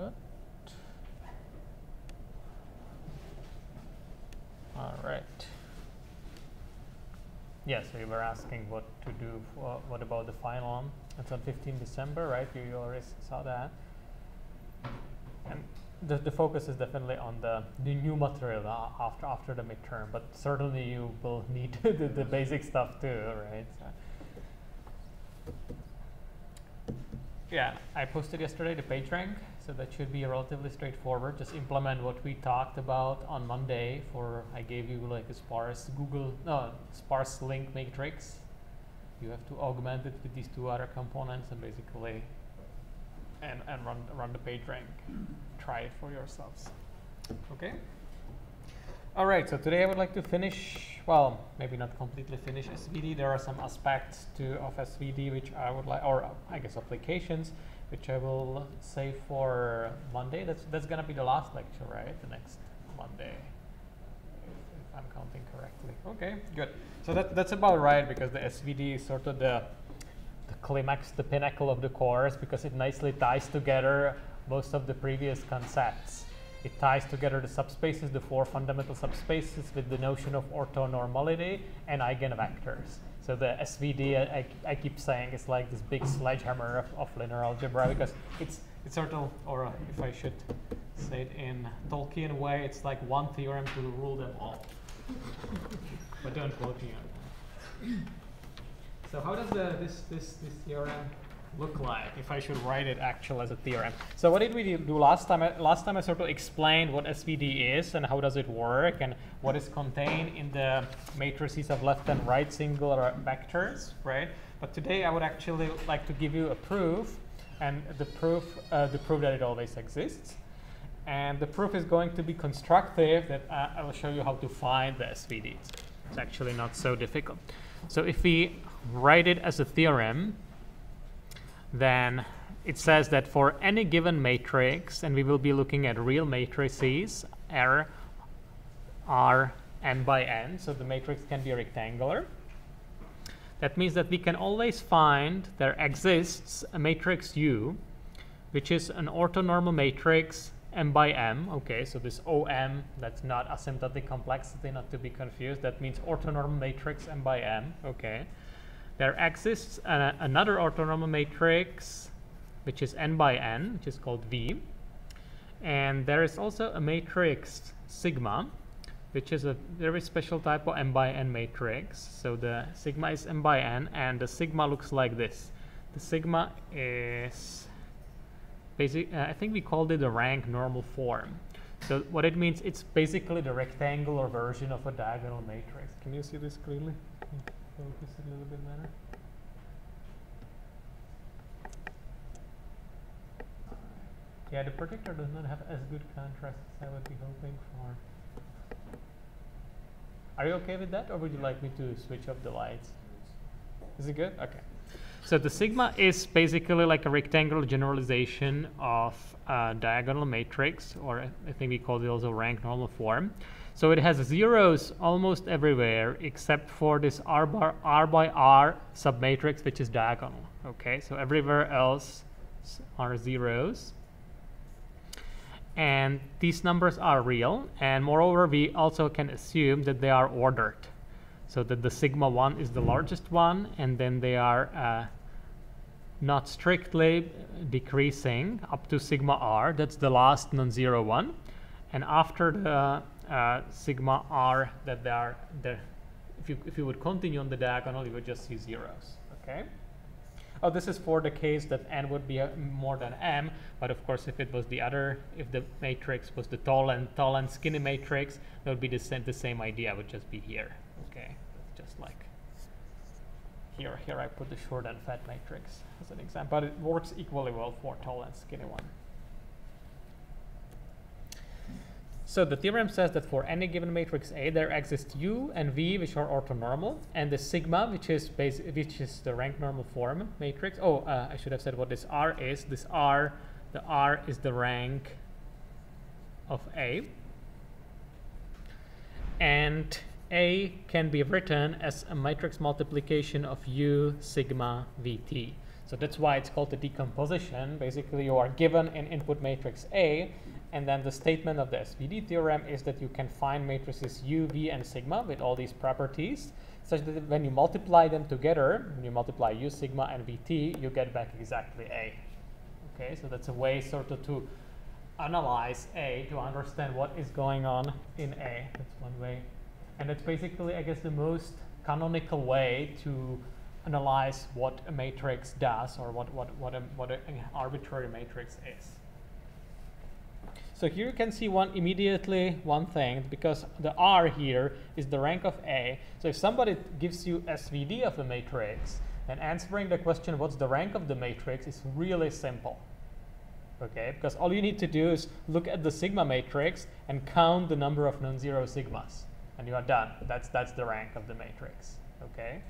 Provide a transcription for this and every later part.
Good. All right. Yes, we were asking what to do. For, what about the final? It's on 15 December, right? You, you already saw that. And the, the focus is definitely on the, the new material uh, after after the midterm, but certainly you will need the, the basic stuff too, right? So yeah, I posted yesterday the PageRank, so that should be relatively straightforward. Just implement what we talked about on Monday. For I gave you like a sparse Google, no, sparse link matrix. You have to augment it with these two other components and basically, and and run run the PageRank. Try it for yourselves. Okay. All right, so today I would like to finish, well, maybe not completely finish SVD. There are some aspects to of SVD which I would like, or I guess applications, which I will save for Monday. That's that's gonna be the last lecture, right? The next Monday, if, if I'm counting correctly. Okay, good. So that that's about right because the SVD is sort of the the climax, the pinnacle of the course because it nicely ties together most of the previous concepts. It ties together the subspaces, the four fundamental subspaces, with the notion of orthonormality and eigenvectors. So the SVD, I, I keep saying, is like this big sledgehammer of, of linear algebra because it's it's sort of, or uh, if I should say it in Tolkien way, it's like one theorem to rule them all. but don't quote me on that. So how does the, this this this theorem look like if I should write it actually as a theorem. So what did we do last time? Last time I sort of explained what SVD is and how does it work and what is contained in the matrices of left and right singular vectors, right? But today I would actually like to give you a proof and the proof, uh, the proof that it always exists. And the proof is going to be constructive that uh, I will show you how to find the SVDs. It's actually not so difficult. So if we write it as a theorem, then it says that for any given matrix, and we will be looking at real matrices, R, n by n, so the matrix can be rectangular. That means that we can always find there exists a matrix U, which is an orthonormal matrix m by m. Okay, so this OM, that's not asymptotic complexity, not to be confused. That means orthonormal matrix m by m. Okay. There exists another orthonormal matrix, which is n by n, which is called V. And there is also a matrix sigma, which is a very special type of m by n matrix. So the sigma is m by n, and the sigma looks like this. The sigma is basic. Uh, I think we called it a rank normal form. So what it means, it's basically the rectangular version of a diagonal matrix. Can you see this clearly? Focus a little bit better. Yeah, the projector does not have as good contrast as I would be hoping for. Are you okay with that, or would you like me to switch up the lights? Is it good? Okay. So the sigma is basically like a rectangular generalization of a diagonal matrix, or I think we call it also rank normal form. So it has zeros almost everywhere except for this R, bar, R by R submatrix, which is diagonal. Okay, so everywhere else are zeros. And these numbers are real. And moreover, we also can assume that they are ordered. So that the sigma 1 is the largest one, and then they are uh, not strictly decreasing up to sigma r. That's the last non-zero one. And after the uh, sigma r that they are there. If you, if you would continue on the diagonal, you would just see zeros, okay? Oh, this is for the case that n would be uh, more than m, but of course if it was the other, if the matrix was the tall and tall and skinny matrix, that would be the same, the same idea, would just be here, okay? Just like here, here I put the short and fat matrix as an example, but it works equally well for tall and skinny one. So the theorem says that for any given matrix A, there exists U and V, which are orthonormal, and the sigma, which is base, which is the rank normal form matrix. Oh, uh, I should have said what this R is. This R, the R is the rank of A, and A can be written as a matrix multiplication of U sigma VT. So that's why it's called the decomposition. Basically, you are given an input matrix A, and then the statement of the SVD theorem is that you can find matrices U, V, and sigma with all these properties, such that when you multiply them together, when you multiply U, sigma, and VT, you get back exactly A. Okay, so that's a way sort of to analyze A to understand what is going on in A. That's one way. And that's basically, I guess, the most canonical way to analyze what a matrix does or what, what, what, a, what an arbitrary matrix is. So here you can see one immediately one thing because the R here is the rank of A. So if somebody gives you SVD of a matrix, then answering the question what's the rank of the matrix is really simple. Okay, because all you need to do is look at the sigma matrix and count the number of non-zero sigmas and you are done. That's, that's the rank of the matrix. Okay.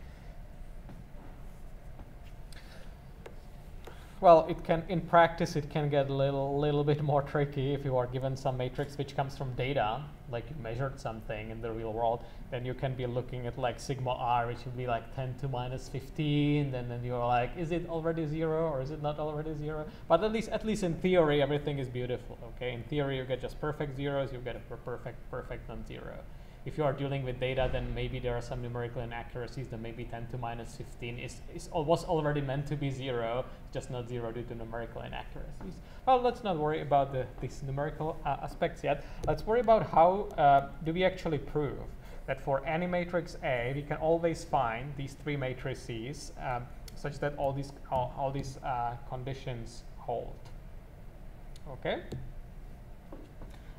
Well, it can, in practice, it can get a little, little bit more tricky if you are given some matrix which comes from data, like you measured something in the real world, then you can be looking at like sigma r, which would be like 10 to minus 15, and then you're like, is it already zero or is it not already zero? But at least, at least in theory, everything is beautiful, okay? In theory, you get just perfect zeros, you get a perfect, perfect non-zero if you are dealing with data, then maybe there are some numerical inaccuracies. Then maybe 10 to minus 15 is, is was already meant to be zero, just not zero due to numerical inaccuracies. Well, let's not worry about the, these numerical uh, aspects yet. Let's worry about how uh, do we actually prove that for any matrix A, we can always find these three matrices um, such that all these all, all these uh, conditions hold. Okay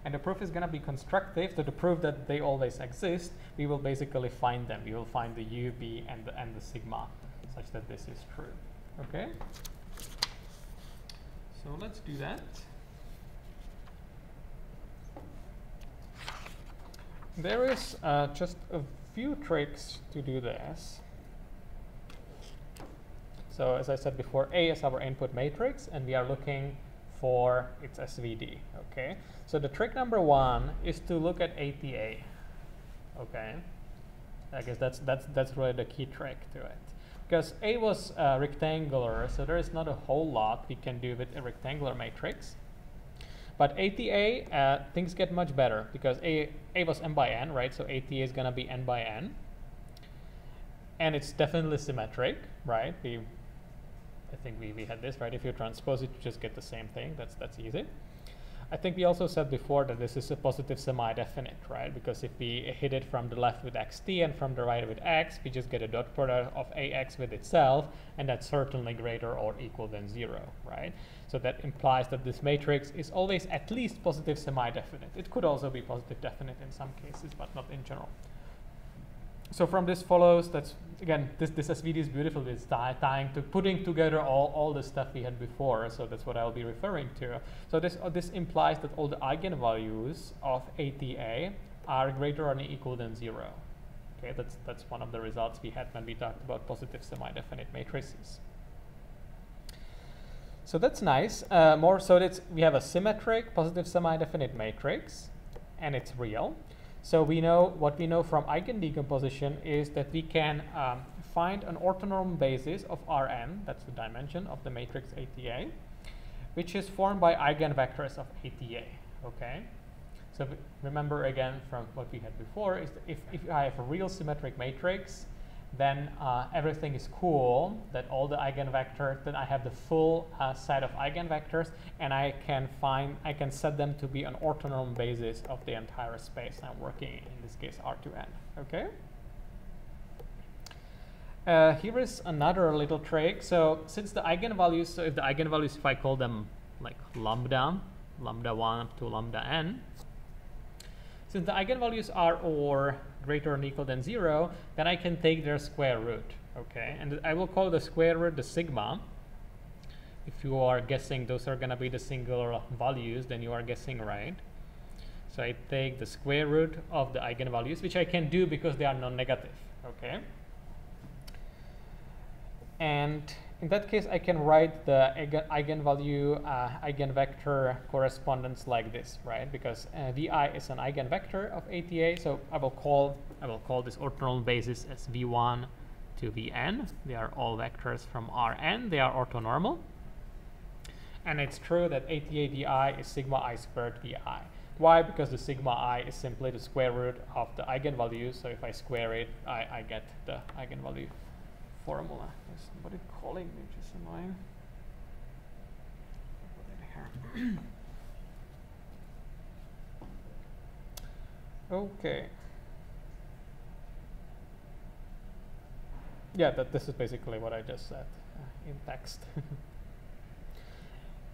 and the proof is going to be constructive. So to prove that they always exist, we will basically find them. We will find the u, b, and the, and the sigma, such that this is true. Okay? So let's do that. There is uh, just a few tricks to do this. So as I said before, A is our input matrix, and we are looking for its SVD. Okay, so the trick number one is to look at ATA. Okay, I guess that's that's that's really the key trick to it. Because A was uh, rectangular, so there is not a whole lot we can do with a rectangular matrix. But ATA, uh, things get much better because A, A was n by n, right? So ATA is going to be n by n. And it's definitely symmetric, right? We I think we, we had this, right? If you transpose it, you just get the same thing. That's, that's easy. I think we also said before that this is a positive semi-definite, right? Because if we hit it from the left with xt and from the right with x, we just get a dot product of ax with itself, and that's certainly greater or equal than zero, right? So that implies that this matrix is always at least positive semi-definite. It could also be positive definite in some cases, but not in general so from this follows that's again this this SVD is beautiful. It's tying to putting together all, all the stuff we had before. So that's what I'll be referring to. So this uh, this implies that all the eigenvalues of ATA are greater or equal than zero. Okay, that's that's one of the results we had when we talked about positive semi-definite matrices. So that's nice. Uh, more so that we have a symmetric positive semi-definite matrix, and it's real. So we know what we know from eigendecomposition is that we can um, find an orthonormal basis of Rn, that's the dimension of the matrix ATA, which is formed by eigenvectors of ATA, okay? So remember again from what we had before is if, if I have a real symmetric matrix, then uh, everything is cool, that all the eigenvectors, then I have the full uh, set of eigenvectors, and I can find, I can set them to be an orthonormal basis of the entire space I'm working in, in this case R2n, okay? Uh, here is another little trick. So since the eigenvalues, so if the eigenvalues, if I call them like lambda, lambda 1 up to lambda n, since the eigenvalues are or greater or equal than 0, then I can take their square root. Okay, and I will call the square root the sigma. If you are guessing those are going to be the singular values, then you are guessing right. So I take the square root of the eigenvalues, which I can do because they are non-negative. Okay. And in that case, I can write the eigen eigenvalue uh, eigenvector correspondence like this, right? Because uh, vi is an eigenvector of ATA, so I will call I will call this orthonormal basis as v1 to Vn. They are all vectors from Rn. They are orthonormal. And it's true that ATA di is sigma i squared vi. Why? Because the sigma i is simply the square root of the eigenvalue. So if I square it, I, I get the eigenvalue formula. Is somebody calling me, just annoying. okay. Yeah, that this is basically what I just said uh, in text.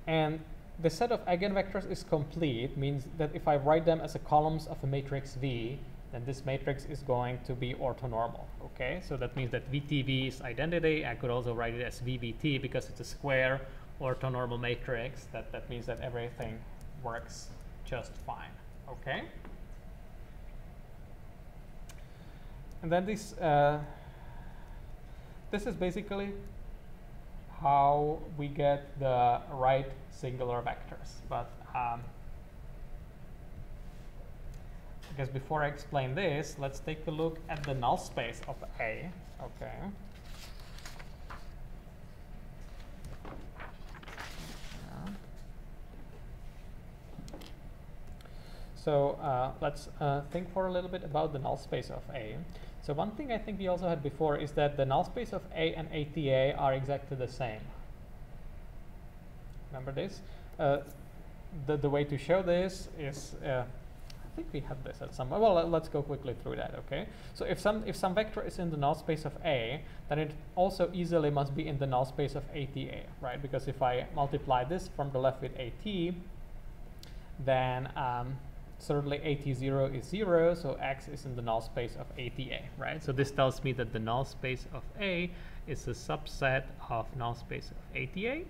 and the set of eigenvectors is complete means that if I write them as a columns of a matrix V, then this matrix is going to be orthonormal. Okay, so that means that VTV is identity. I could also write it as VVT because it's a square orthonormal matrix. That that means that everything works just fine. Okay. And then this uh, this is basically how we get the right singular vectors. But um, Guess before I explain this, let's take a look at the null space of A. Okay. So uh, let's uh, think for a little bit about the null space of A. So one thing I think we also had before is that the null space of A and ATA are exactly the same. Remember this? Uh, the, the way to show this is, uh, think we have this at some, well, let's go quickly through that, okay? So if some, if some vector is in the null space of A, then it also easily must be in the null space of ATA, right? Because if I multiply this from the left with AT, then um, certainly AT0 is 0, so X is in the null space of ATA, right? So this tells me that the null space of A is a subset of null space of ATA.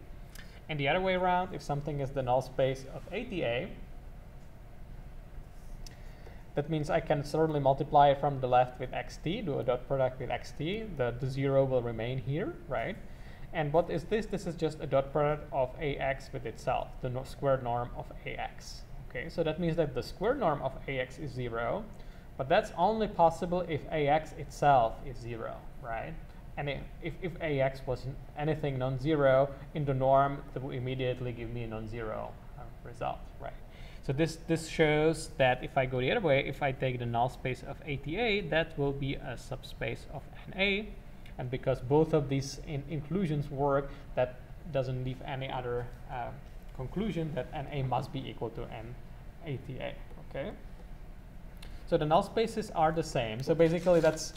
And the other way around, if something is the null space of ATA, that means I can certainly multiply it from the left with xt, do a dot product with xt. The, the 0 will remain here, right? And what is this? This is just a dot product of ax with itself, the no squared norm of ax. Okay, so that means that the square norm of ax is 0, but that's only possible if ax itself is 0, right? And if, if ax was anything non-zero in the norm, that will immediately give me a non-zero uh, result, right? So this, this shows that if I go the other way, if I take the null space of ATA, that will be a subspace of NA. And because both of these in inclusions work, that doesn't leave any other uh, conclusion that NA must be equal to N ATA, okay? So the null spaces are the same. So basically that's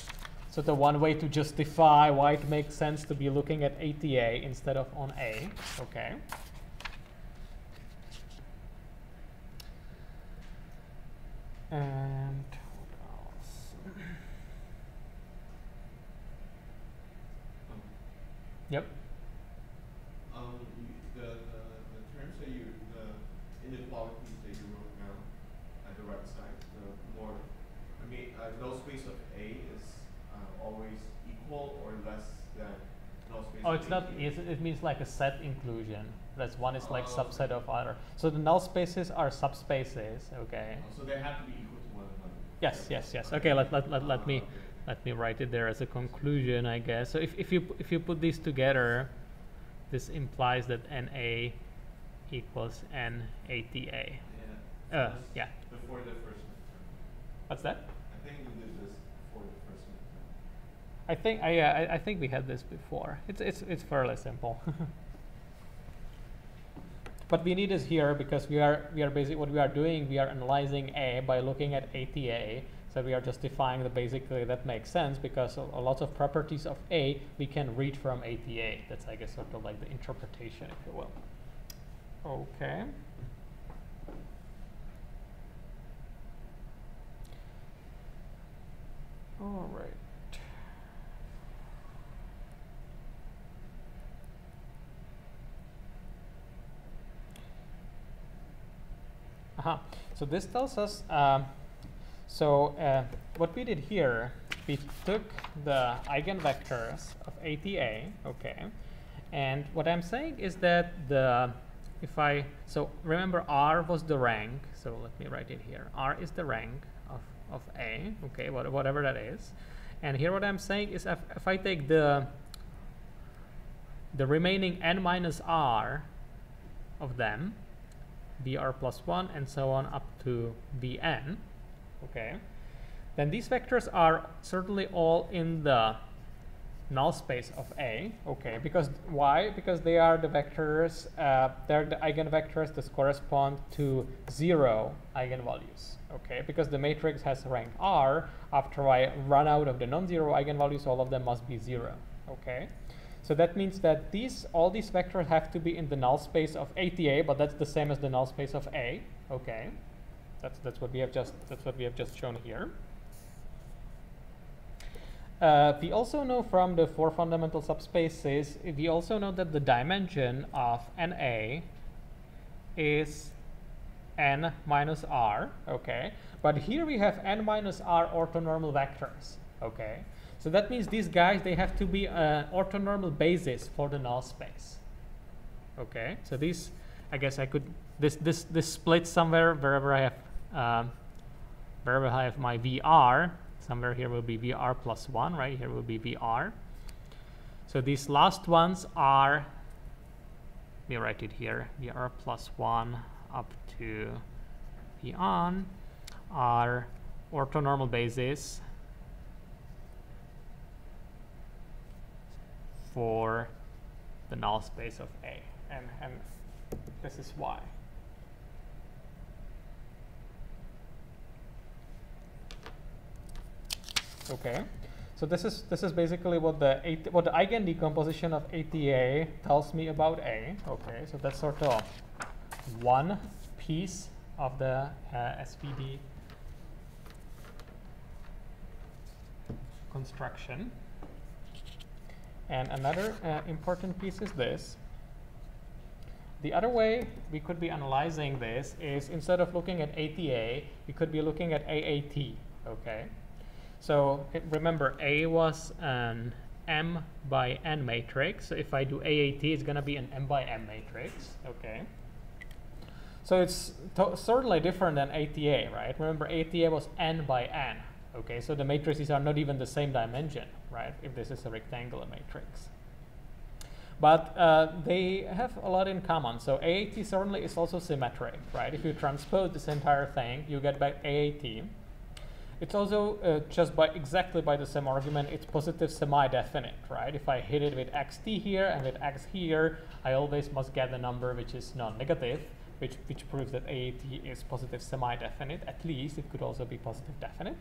sort of one way to justify why it makes sense to be looking at ATA instead of on A, okay? And what else? yep. Um, the, the, the terms that you, the inequalities that you wrote down at the inequality null space of A is uh, always equal or less than null space Oh, it's not, it means like a set inclusion. That's one is like oh, subset of other. So the null spaces are subspaces, okay? Oh, so they have to be equal to one another. Yes, yes, yes. Okay, let, let, let, let me let me write it there as a conclusion, I guess. So if, if you if you put these together, this implies that NA equals NATA. Yeah. Uh, yeah. Before the first What's that? I think I, uh, I, I think we had this before. It's it's it's fairly simple. what we need is here because we are we are basically what we are doing. We are analyzing A by looking at ATA. So we are justifying the basically that makes sense because a, a lot of properties of A we can read from ATA. That's I guess sort of like the interpretation, if you will. Okay. All right. Uh -huh. So this tells us, um, so uh, what we did here, we took the eigenvectors of ATA, okay, and what I'm saying is that the, if I, so remember R was the rank, so let me write it here, R is the rank of, of A, okay, what, whatever that is, And here what I'm saying is if, if I take the the remaining n minus r of them, vr plus 1 and so on up to vn, okay, then these vectors are certainly all in the null space of A, okay, because why? Because they are the vectors, uh, they're the eigenvectors that correspond to zero eigenvalues, okay, because the matrix has rank R, after I run out of the non-zero eigenvalues, all of them must be zero, okay. So that means that these, all these vectors have to be in the null space of ATA, but that's the same as the null space of A, okay. That's, that's what we have just, that's what we have just shown here. Uh, we also know from the four fundamental subspaces, we also know that the dimension of NA is n minus r, okay? But here we have n minus r orthonormal vectors, okay? So that means these guys, they have to be an orthonormal basis for the null space, okay? So these, I guess I could, this, this, this splits somewhere wherever I have, um, wherever I have my VR, somewhere here will be VR plus 1, right? Here will be VR. So these last ones are, let me write it here, VR plus 1 up to vn are orthonormal bases for the null space of A. And, and this is why. Okay, so this is this is basically what the what the eigen decomposition of ATA tells me about A. Okay, so that's sort of one piece of the uh, SVD construction. And another uh, important piece is this. The other way we could be analyzing this is instead of looking at ATA, we could be looking at AAT. Okay. So remember, A was an M by N matrix. So if I do AAT, it's going to be an M by M matrix. Okay. So it's certainly different than ATA, right? Remember, ATA was N by N. Okay, so the matrices are not even the same dimension, right? If this is a rectangular matrix. But uh, they have a lot in common. So AAT certainly is also symmetric, right? If you transpose this entire thing, you get back AAT. It's also uh, just by exactly by the same argument, it's positive semi-definite, right? If I hit it with xt here and with x here, I always must get a number which is non-negative, which, which proves that AAT is positive semi-definite. At least it could also be positive definite.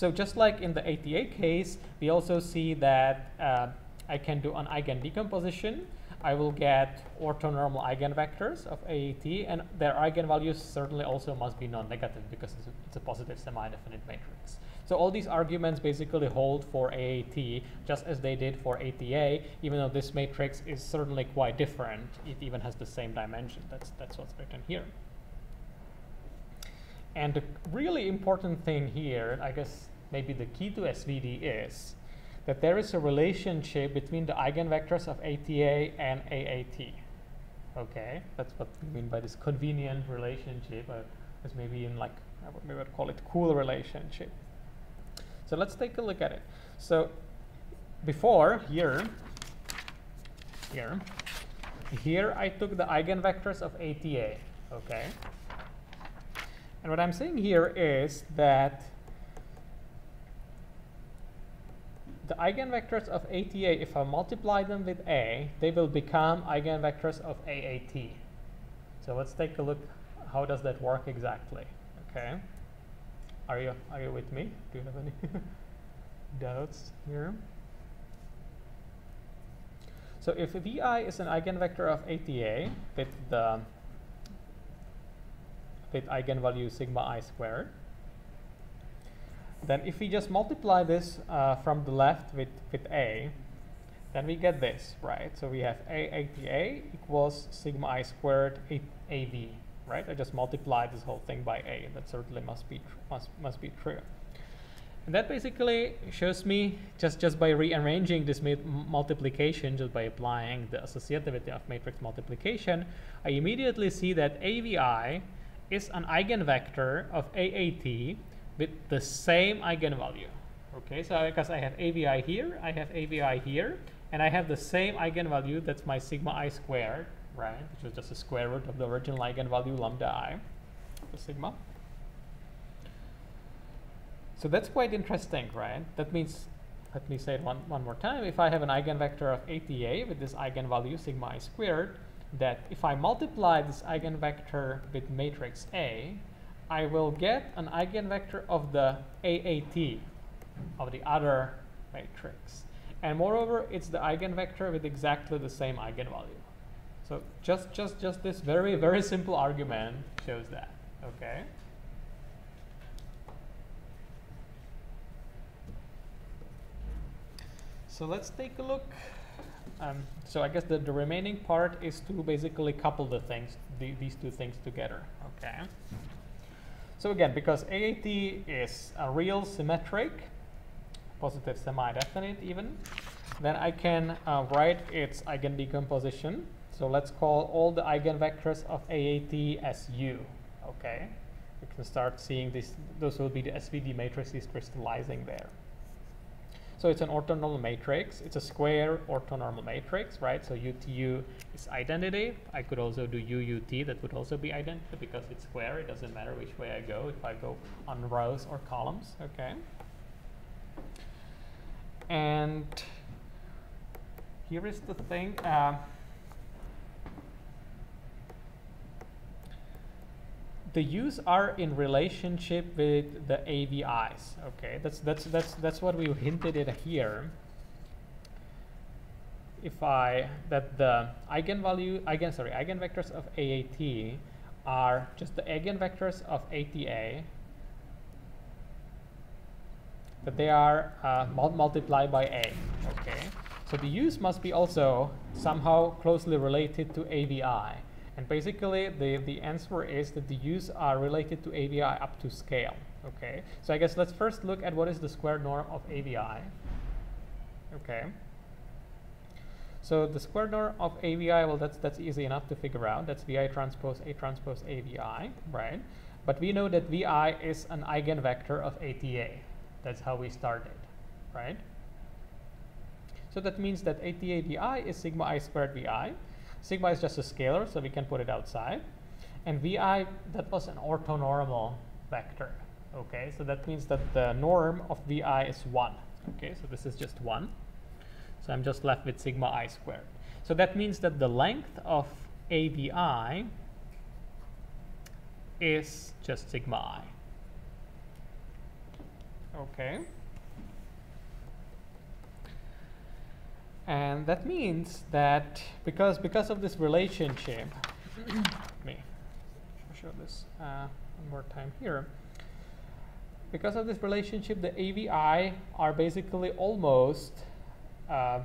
So just like in the ATA case, we also see that uh, I can do an eigen decomposition I will get orthonormal eigenvectors of AAT, and their eigenvalues certainly also must be non-negative because it's a, it's a positive semi-definite matrix. So all these arguments basically hold for AAT just as they did for ATA, even though this matrix is certainly quite different. It even has the same dimension. That's, that's what's written here. And the really important thing here, I guess maybe the key to SVD is that there is a relationship between the eigenvectors of ATA and AAT. Okay, that's what we mean by this convenient relationship, or maybe in like, maybe I'd call it cool relationship. So let's take a look at it. So before here, here, here I took the eigenvectors of ATA, okay? And what I'm saying here is that the eigenvectors of ATA, if I multiply them with A, they will become eigenvectors of AAT. So let's take a look, how does that work exactly? Okay. Are you, are you with me? Do you have any doubts here? So if Vi is an eigenvector of ATA with the with eigenvalue sigma i squared, then if we just multiply this uh, from the left with, with A, then we get this, right? So we have AATA equals sigma i squared a AV, right? I just multiplied this whole thing by A. That certainly must be must must be true. And that basically shows me just just by rearranging this multiplication, just by applying the associativity of matrix multiplication, I immediately see that AVI is an eigenvector of AAT with the same eigenvalue. Okay, so because I have AVI here, I have AVI here, and I have the same eigenvalue, that's my sigma i squared, right, which is just the square root of the original eigenvalue lambda i, the sigma. So that's quite interesting, right? That means, let me say it one, one more time, if I have an eigenvector of ATA with this eigenvalue sigma i squared, that if I multiply this eigenvector with matrix A, I will get an eigenvector of the AAT of the other matrix. And moreover, it's the eigenvector with exactly the same eigenvalue. So just, just, just this very, very simple argument shows that, okay? So let's take a look. Um, so I guess the, the remaining part is to basically couple the things, the, these two things together, okay? So again, because AAT is a real symmetric, positive semi-definite even, then I can uh, write its eigendecomposition. So let's call all the eigenvectors of AAT as U, okay? You can start seeing this, those will be the SVD matrices crystallizing there. So it's an orthonormal matrix. It's a square orthonormal matrix, right? So UTU is identity. I could also do UUT. That would also be identity because it's square. It doesn't matter which way I go, if I go on rows or columns, okay? And here is the thing. Uh, the U's are in relationship with the AVIs. Okay, that's that's that's that's what we hinted at here. If I that the eigenvalue eigen sorry eigenvectors of AAT are just the eigenvectors of ATA that they are uh, mul multiplied by A. Okay, so the U's must be also somehow closely related to AVI. And basically, the, the answer is that the U's are related to AVI up to scale. Okay, so I guess let's first look at what is the square norm of AVI. Okay. So the square norm of AVI, well, that's that's easy enough to figure out. That's VI transpose A transpose AVI, right? But we know that VI is an eigenvector of ATA. That's how we started, right? So that means that ATA VI is sigma i squared VI. Sigma is just a scalar, so we can put it outside. And VI, that was an orthonormal vector. Okay, so that means that the norm of VI is 1. Okay, so this is just 1. So I'm just left with sigma i squared. So that means that the length of AVI is just sigma i. Okay. And that means that because because of this relationship, me show this uh, one more time here. Because of this relationship, the AVI are basically almost uh,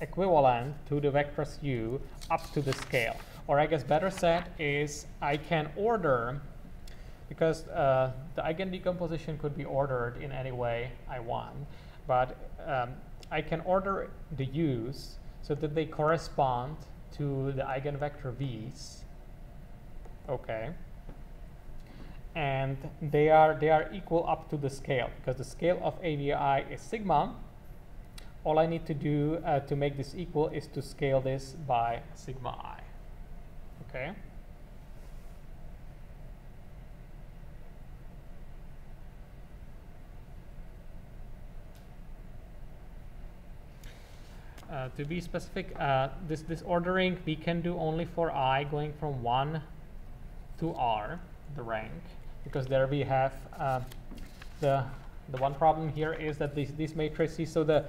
equivalent to the vectors u up to the scale. Or I guess better said is I can order, because uh, the eigendecomposition could be ordered in any way I want, but um, I can order the u's so that they correspond to the eigenvector v's. Okay. And they are they are equal up to the scale because the scale of AVI is sigma. All I need to do uh, to make this equal is to scale this by sigma i. Okay. Uh, to be specific, uh, this, this ordering we can do only for i going from 1 to r, the rank, because there we have uh, the, the one problem here is that these, these matrices, so the,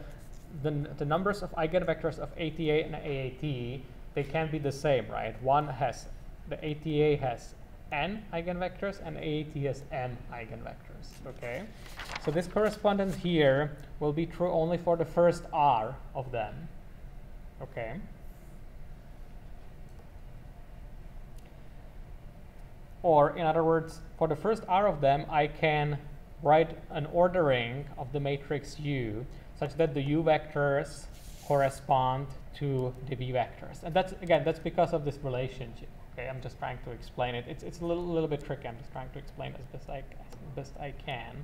the, the numbers of eigenvectors of ATA and AAT, they can't be the same, right? One has, the ATA has n eigenvectors and AAT has n eigenvectors, okay? So this correspondence here will be true only for the first r of them, okay? Or in other words, for the first r of them, I can write an ordering of the matrix U such that the U vectors correspond to the V vectors. And that's, again, that's because of this relationship. Okay, I'm just trying to explain it. It's, it's a little, little bit tricky. I'm just trying to explain as best I, as best I can.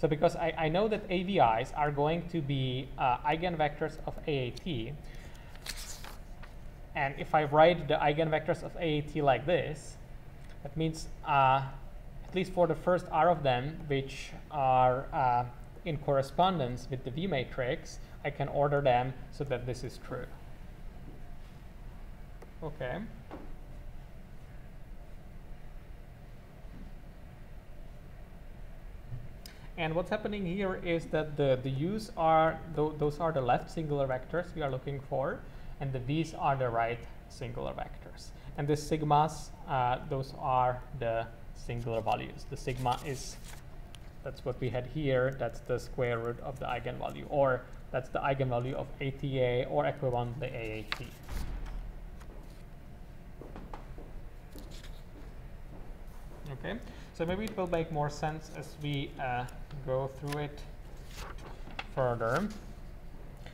So because I, I know that AVIs are going to be uh, eigenvectors of AAT, and if I write the eigenvectors of AAT like this, that means uh, at least for the first R of them, which are uh, in correspondence with the V matrix, I can order them so that this is true. Okay. And what's happening here is that the, the u's are, th those are the left singular vectors we are looking for, and the v's are the right singular vectors. And the sigmas, uh, those are the singular values. The sigma is, that's what we had here, that's the square root of the eigenvalue, or that's the eigenvalue of ATA or equivalent equivalently AAT. Okay, so maybe it will make more sense as we uh, go through it further.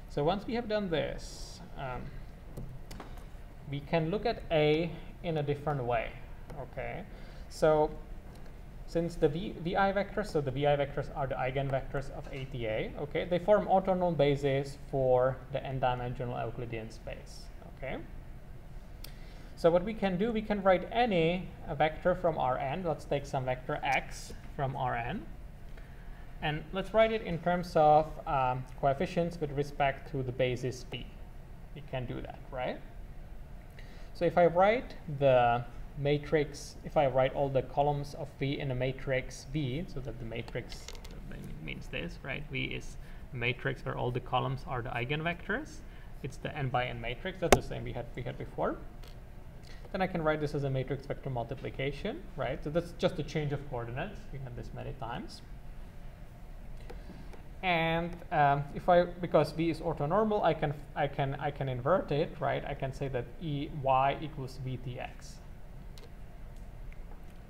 So once we have done this, um, we can look at A in a different way. Okay, so since the v, VI vectors, so the VI vectors are the eigenvectors of ATA, okay, they form orthonormal bases for the n-dimensional Euclidean space, okay. So what we can do, we can write any vector from Rn. Let's take some vector x from Rn. And let's write it in terms of um, coefficients with respect to the basis v. We can do that, right? So if I write the matrix, if I write all the columns of V in a matrix V, so that the matrix means this, right? V is a matrix where all the columns are the eigenvectors. It's the n by n matrix. That's the same we had we had before. Then I can write this as a matrix vector multiplication, right? So that's just a change of coordinates. We had this many times. And um, if I, because V is orthonormal, I can, I can, I can invert it, right? I can say that E y equals VTX.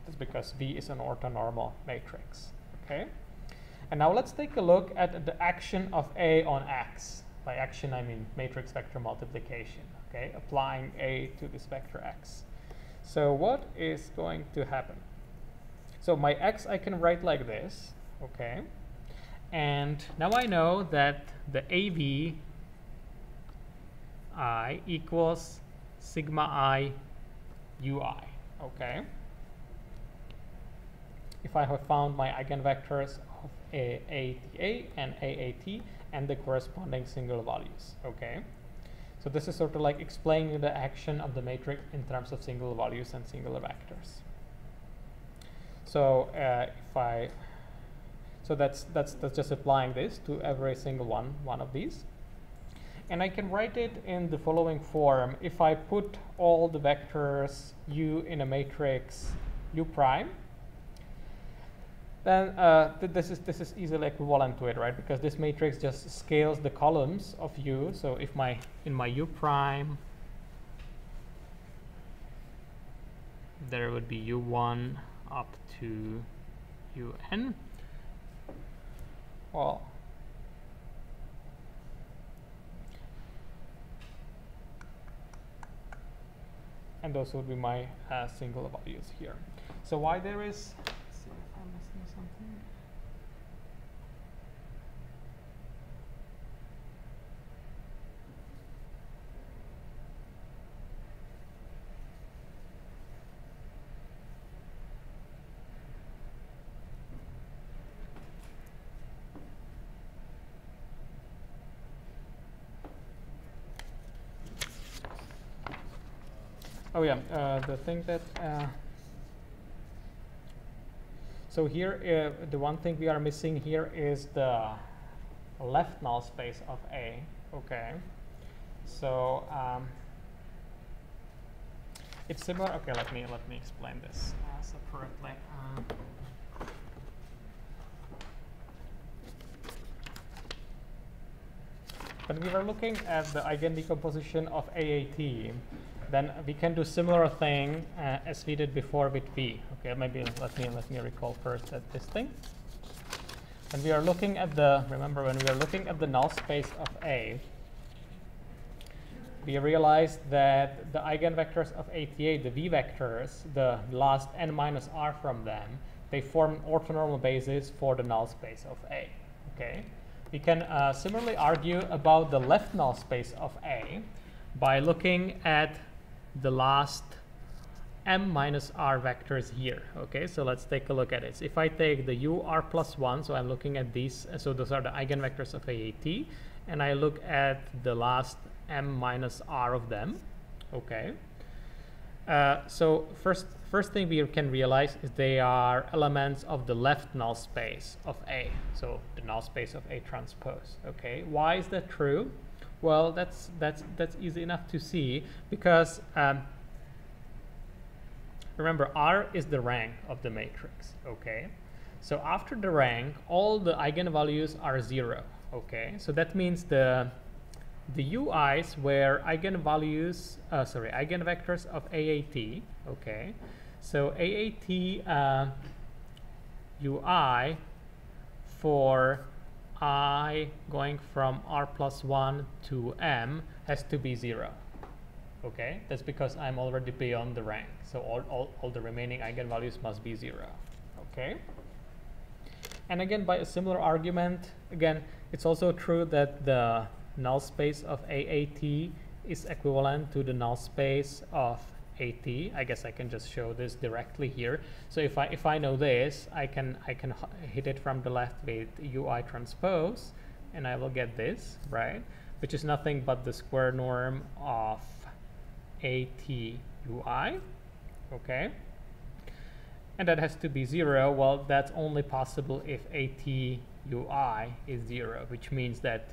That's because V is an orthonormal matrix, okay? And now let's take a look at the action of A on X. By action, I mean matrix vector multiplication, okay? Applying A to this vector X. So what is going to happen? So my X I can write like this, okay? And now I know that the AV I equals sigma I ui, okay? If I have found my eigenvectors of AATA and AAT and the corresponding singular values, okay? So this is sort of like explaining the action of the matrix in terms of singular values and singular vectors. So uh, if I so that's, that's, that's just applying this to every single one, one of these. And I can write it in the following form. If I put all the vectors u in a matrix u prime, then uh, th this, is, this is easily equivalent to it, right? Because this matrix just scales the columns of u. So if my, in my u prime, there would be u1 up to un well, and those would be my uh, singular values here. So why there is, let's see if I'm missing something. Oh yeah, uh, the thing that, uh, so here, uh, the one thing we are missing here is the left null space of A, okay? So, um, it's similar, okay, let me, let me explain this uh, separately. Uh, when we were looking at the eigen decomposition of AAT, then we can do similar thing uh, as we did before with V. Okay, maybe let me let me recall first at this thing. When we are looking at the remember when we are looking at the null space of A, we realized that the eigenvectors of ATA, the V vectors, the last n minus r from them, they form an orthonormal basis for the null space of A. Okay, we can uh, similarly argue about the left null space of A by looking at the last m minus r vectors here. Okay, so let's take a look at it. So if I take the u r plus 1, so I'm looking at these, so those are the eigenvectors of AAT, and I look at the last m minus r of them. Okay, uh, so first, first thing we can realize is they are elements of the left null space of A, so the null space of A transpose. Okay, why is that true? Well, that's that's that's easy enough to see because um, remember R is the rank of the matrix. Okay, so after the rank, all the eigenvalues are zero. Okay, so that means the the UIs were eigenvalues, uh, sorry, eigenvectors of AAT. Okay, so AAT uh, UI for i going from r plus 1 to m has to be 0. Okay, that's because I'm already beyond the rank. So all, all, all the remaining eigenvalues must be 0. Okay. And again, by a similar argument, again, it's also true that the null space of AAT is equivalent to the null space of AT. I guess I can just show this directly here. So if I if I know this, I can I can hit it from the left with UI transpose, and I will get this right, which is nothing but the square norm of AT UI. Okay. And that has to be zero. Well, that's only possible if AT UI is zero, which means that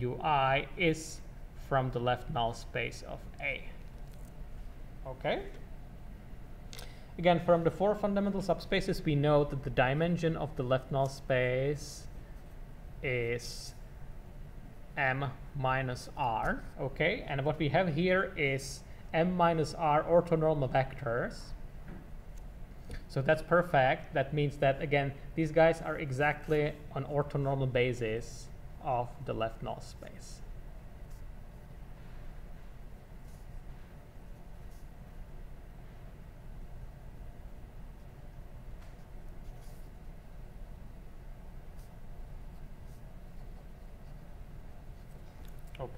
UI is from the left null space of A. Okay. Again, from the four fundamental subspaces, we know that the dimension of the left null space is m minus r. Okay, and what we have here is m minus r orthonormal vectors. So that's perfect. That means that, again, these guys are exactly on orthonormal basis of the left null space.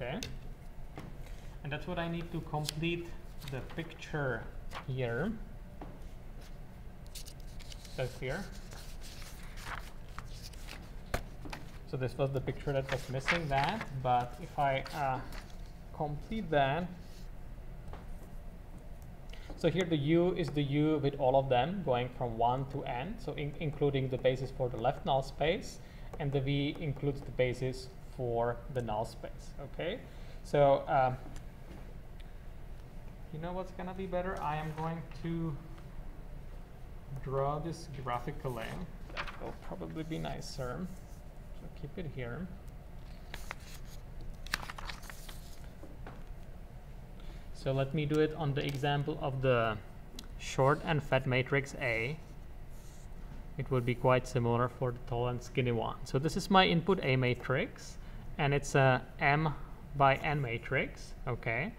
Okay. And that's what I need to complete the picture here. That's here. So this was the picture that was missing that, but if I uh, complete that, so here the U is the U with all of them going from 1 to n, so in including the basis for the left null space, and the V includes the basis for the null space, okay? So, um, you know what's gonna be better? I am going to draw this graphically. That will probably be nicer So keep it here. So let me do it on the example of the short and fat matrix A. It would be quite similar for the tall and skinny one. So this is my input A matrix, and it's a M by N matrix, okay?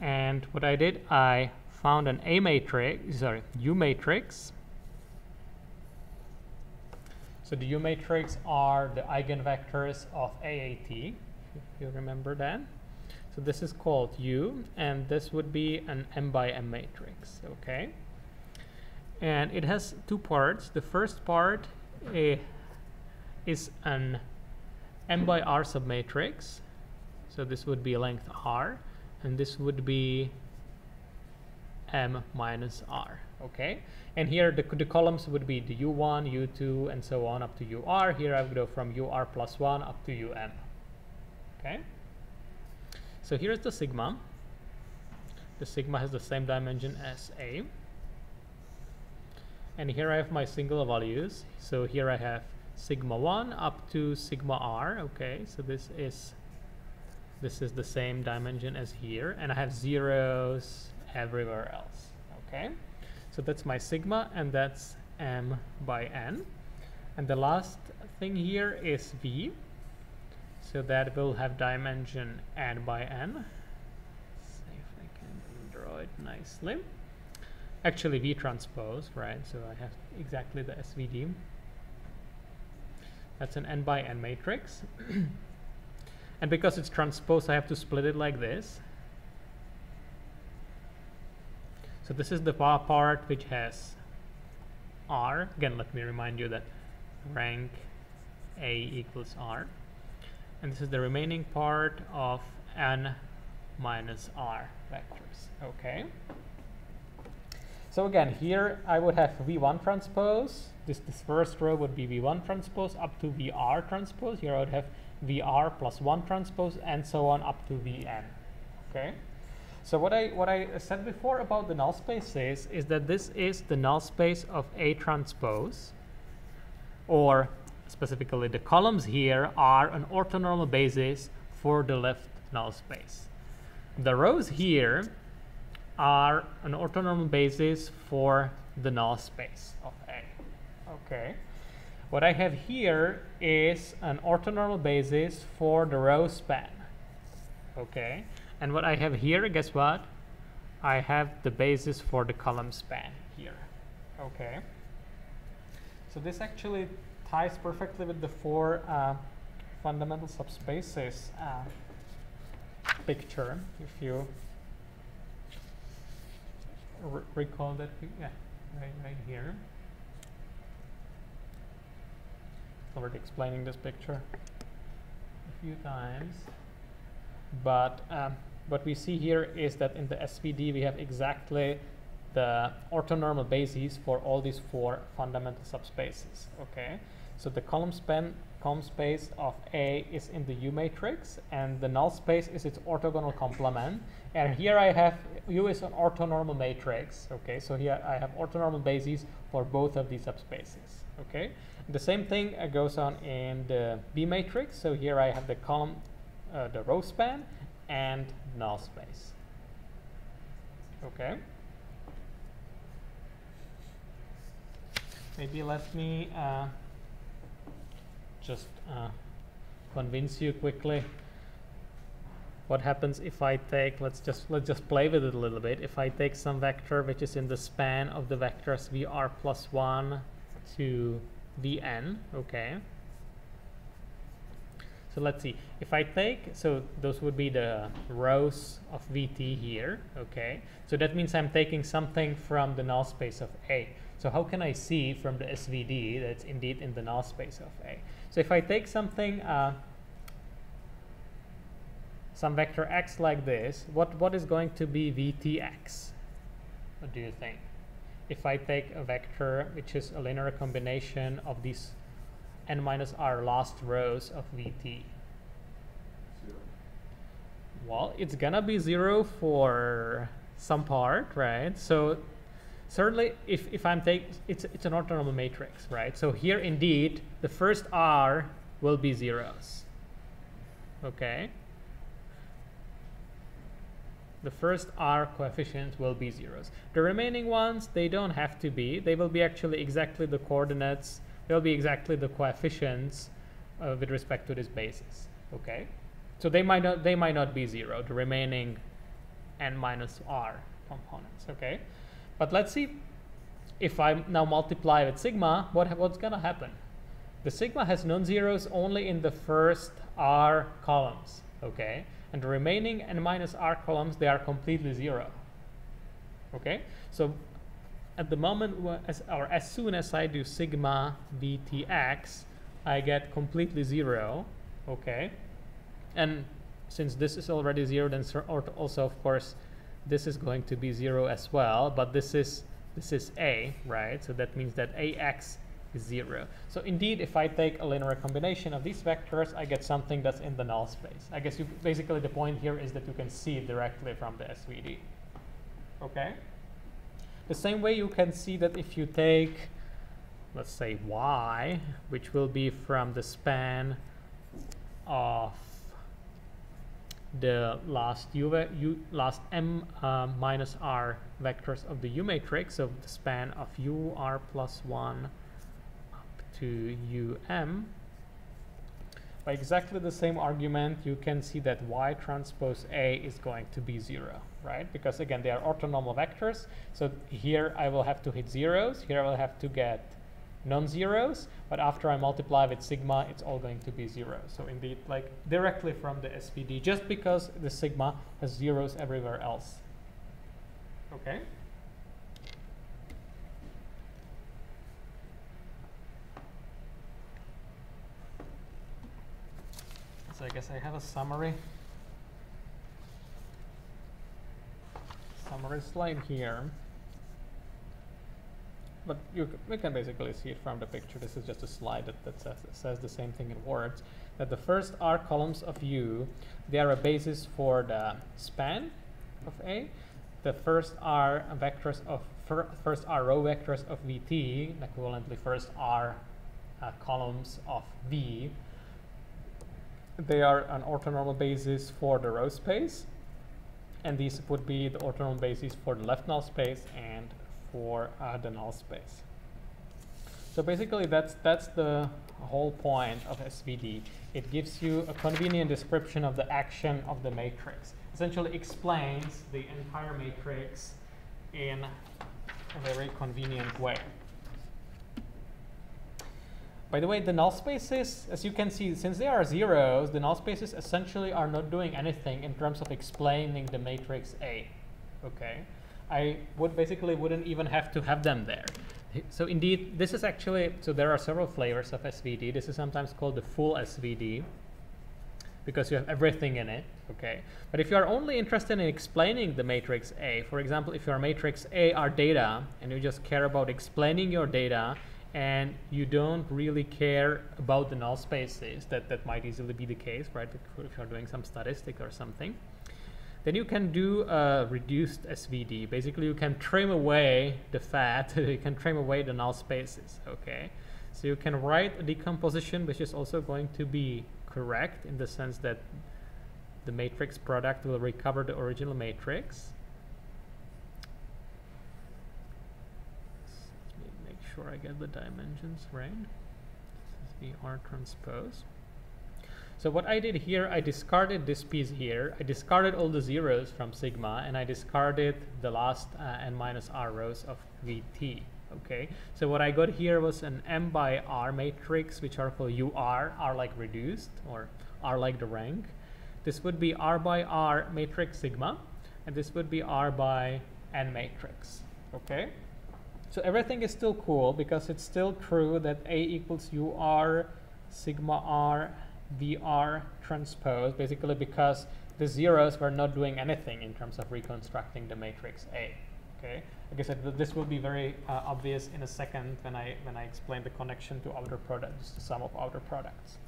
And what I did, I found an A matrix, sorry, U matrix, so the U matrix are the eigenvectors of AAT, if you remember that. So this is called U, and this would be an M by M matrix, okay? And it has two parts. The first part uh, is an M by R submatrix. So this would be length R, and this would be M minus R, okay? And here the, the columns would be the U1, U2, and so on up to UR. Here I would go from UR plus 1 up to UM. Okay. So here's the sigma. The sigma has the same dimension as A. And here I have my singular values. So here I have sigma 1 up to sigma r. Okay, so this is this is the same dimension as here. And I have zeros everywhere else. Okay. So that's my sigma and that's m by n. And the last thing here is v. So that will have dimension n by n. see if I can draw it nicely. actually V transpose, right? So I have exactly the SVD. That's an n by n matrix. and because it's transpose, I have to split it like this. So this is the part which has R. Again, let me remind you that rank A equals R. And this is the remaining part of n minus R vectors. Okay. So again, here I would have V1 transpose. This, this first row would be V1 transpose up to VR transpose. Here I would have VR plus 1 transpose and so on up to Vn. Okay. So what I what I said before about the null spaces is is that this is the null space of A transpose, or specifically the columns here are an orthonormal basis for the left null space. The rows here are an orthonormal basis for the null space of. Okay. What I have here is an orthonormal basis for the row span. Okay. And what I have here, guess what? I have the basis for the column span here. Okay. So this actually ties perfectly with the four uh, fundamental subspaces uh, picture. If you recall that, yeah, right, right here. Already explaining this picture a few times, but um, what we see here is that in the SVD we have exactly the orthonormal bases for all these four fundamental subspaces. Okay, so the column span column space of A is in the U matrix, and the null space is its orthogonal complement. And here I have U is an orthonormal matrix. Okay, so here I have orthonormal bases for both of these subspaces. Okay, the same thing uh, goes on in the V matrix. So here I have the column, uh, the row span, and null space. Okay. Maybe let me uh, just uh, convince you quickly what happens if I take let's just let's just play with it a little bit if I take some vector which is in the span of the vectors vr plus 1 to vn okay? So let's see. If I take so those would be the rows of vt here okay? So that means I'm taking something from the null space of A. So how can I see from the SVD that it's indeed in the null space of A? So if I take something, uh, some vector x like this, what, what is going to be vtx? What do you think? If I take a vector which is a linear combination of these n minus r last rows of vt. Zero. Well, it's gonna be zero for some part, right? So certainly if, if I'm taking, it's, it's an orthonormal matrix, right? So here indeed, the first R will be zeros, okay? The first R coefficients will be zeros. The remaining ones, they don't have to be. They will be actually exactly the coordinates. They'll be exactly the coefficients uh, with respect to this basis, okay? So they might not, they might not be zero, the remaining n minus R components, okay? But let's see if I now multiply with sigma, what, what's going to happen? The sigma has non-zeros only in the first r columns, okay? And the remaining n minus r columns, they are completely zero, okay? So at the moment, as, or as soon as I do sigma vtx, I get completely zero, okay? And since this is already zero, then also, of course, this is going to be 0 as well, but this is this is a, right? So that means that ax 0. So indeed, if I take a linear combination of these vectors, I get something that's in the null space. I guess you, basically the point here is that you can see directly from the SVD. Okay? The same way you can see that if you take, let's say y, which will be from the span of the last u, u last m uh, minus r vectors of the U matrix so the span of u r plus 1 up to um. By exactly the same argument, you can see that y transpose A is going to be 0, right? Because again, they are orthonormal vectors. So here I will have to hit zeros. Here I will have to get non-zeros. But after I multiply with sigma, it's all going to be zero. So indeed, like directly from the SVD, just because the sigma has zeros everywhere else. Okay. So I guess I have a summary. Summary slide here. But you we can basically see it from the picture. This is just a slide that, that says, says the same thing in words. That the first R columns of U, they are a basis for the span of A. The first R vectors of fir- first R row vectors of VT, equivalently first R uh, columns of V, they are an orthonormal basis for the row space and these would be the orthonormal basis for the left null space and for uh, the null space. So basically that's that's the whole point of SVD. It gives you a convenient description of the action of the matrix. Essentially explains the entire matrix in a very convenient way. By the way, the null spaces, as you can see, since they are zeros, the null spaces essentially are not doing anything in terms of explaining the matrix A. Okay, I would basically wouldn't even have to have them there. So indeed, this is actually, so there are several flavors of SVD. This is sometimes called the full SVD because you have everything in it, okay? But if you are only interested in explaining the matrix A, for example, if your matrix A are data and you just care about explaining your data and you don't really care about the null spaces, that, that might easily be the case, right? If you're doing some statistic or something, then you can do a reduced SVD. Basically, you can trim away the fat, you can trim away the null spaces, okay? So you can write a decomposition which is also going to be correct in the sense that the matrix product will recover the original matrix. Let me make sure I get the dimensions right. This is the R transpose. So what I did here, I discarded this piece here. I discarded all the zeros from sigma and I discarded the last uh, n minus r rows of vt. Okay, so what I got here was an m by r matrix, which are called ur, r like reduced or r like the rank. This would be r by r matrix sigma, and this would be r by n matrix. Okay, so everything is still cool because it's still true that a equals ur sigma r vr transpose, basically because the zeros were not doing anything in terms of reconstructing the matrix A. Okay, like I said, this will be very uh, obvious in a second when I when I explain the connection to outer products, the sum of outer products.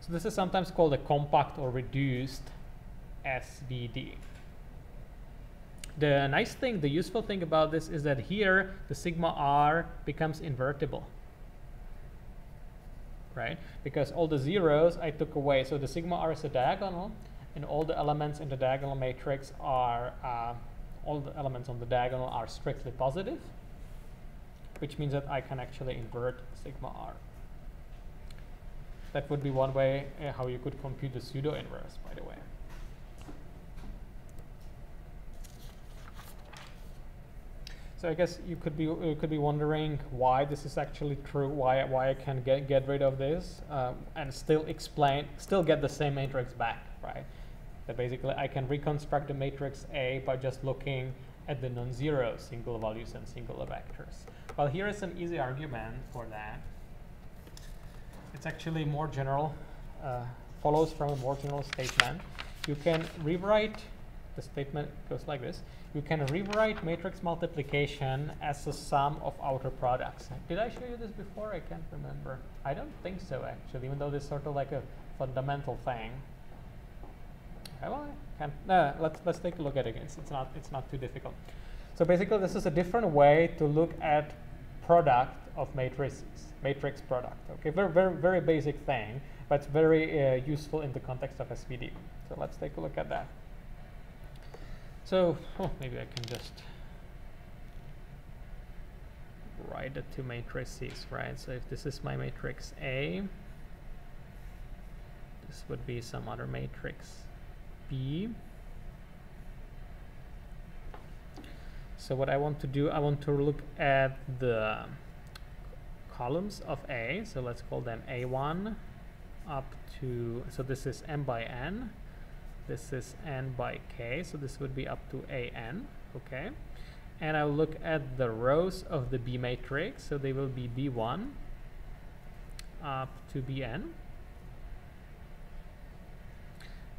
So this is sometimes called a compact or reduced SVD. The nice thing, the useful thing about this is that here the sigma r becomes invertible right? Because all the zeros I took away. So the sigma r is a diagonal, and all the elements in the diagonal matrix are, uh, all the elements on the diagonal are strictly positive, which means that I can actually invert sigma r. That would be one way uh, how you could compute the pseudo inverse, by the way. So I guess you could be you could be wondering why this is actually true, why why I can get get rid of this um, and still explain, still get the same matrix back, right? That basically I can reconstruct the matrix A by just looking at the non-zero singular values and singular vectors. Well, here is an easy argument for that. It's actually more general, uh, follows from a more general statement. You can rewrite the statement goes like this. You can rewrite matrix multiplication as a sum of outer products. Did I show you this before? I can't remember. I don't think so actually, even though this is sort of like a fundamental thing. Okay, well, I can't, no, let's, let's take a look at it again. It's, it's, not, it's not too difficult. So basically this is a different way to look at product of matrices, matrix product. Okay, very, very, very basic thing, but it's very uh, useful in the context of SVD. So let's take a look at that. So, oh, maybe I can just write the two matrices, right? So if this is my matrix A, this would be some other matrix B. So what I want to do, I want to look at the columns of A. So let's call them A1 up to, so this is M by N. This is N by K. So this would be up to AN, okay? And I'll look at the rows of the B matrix. So they will be B1 up to Bn.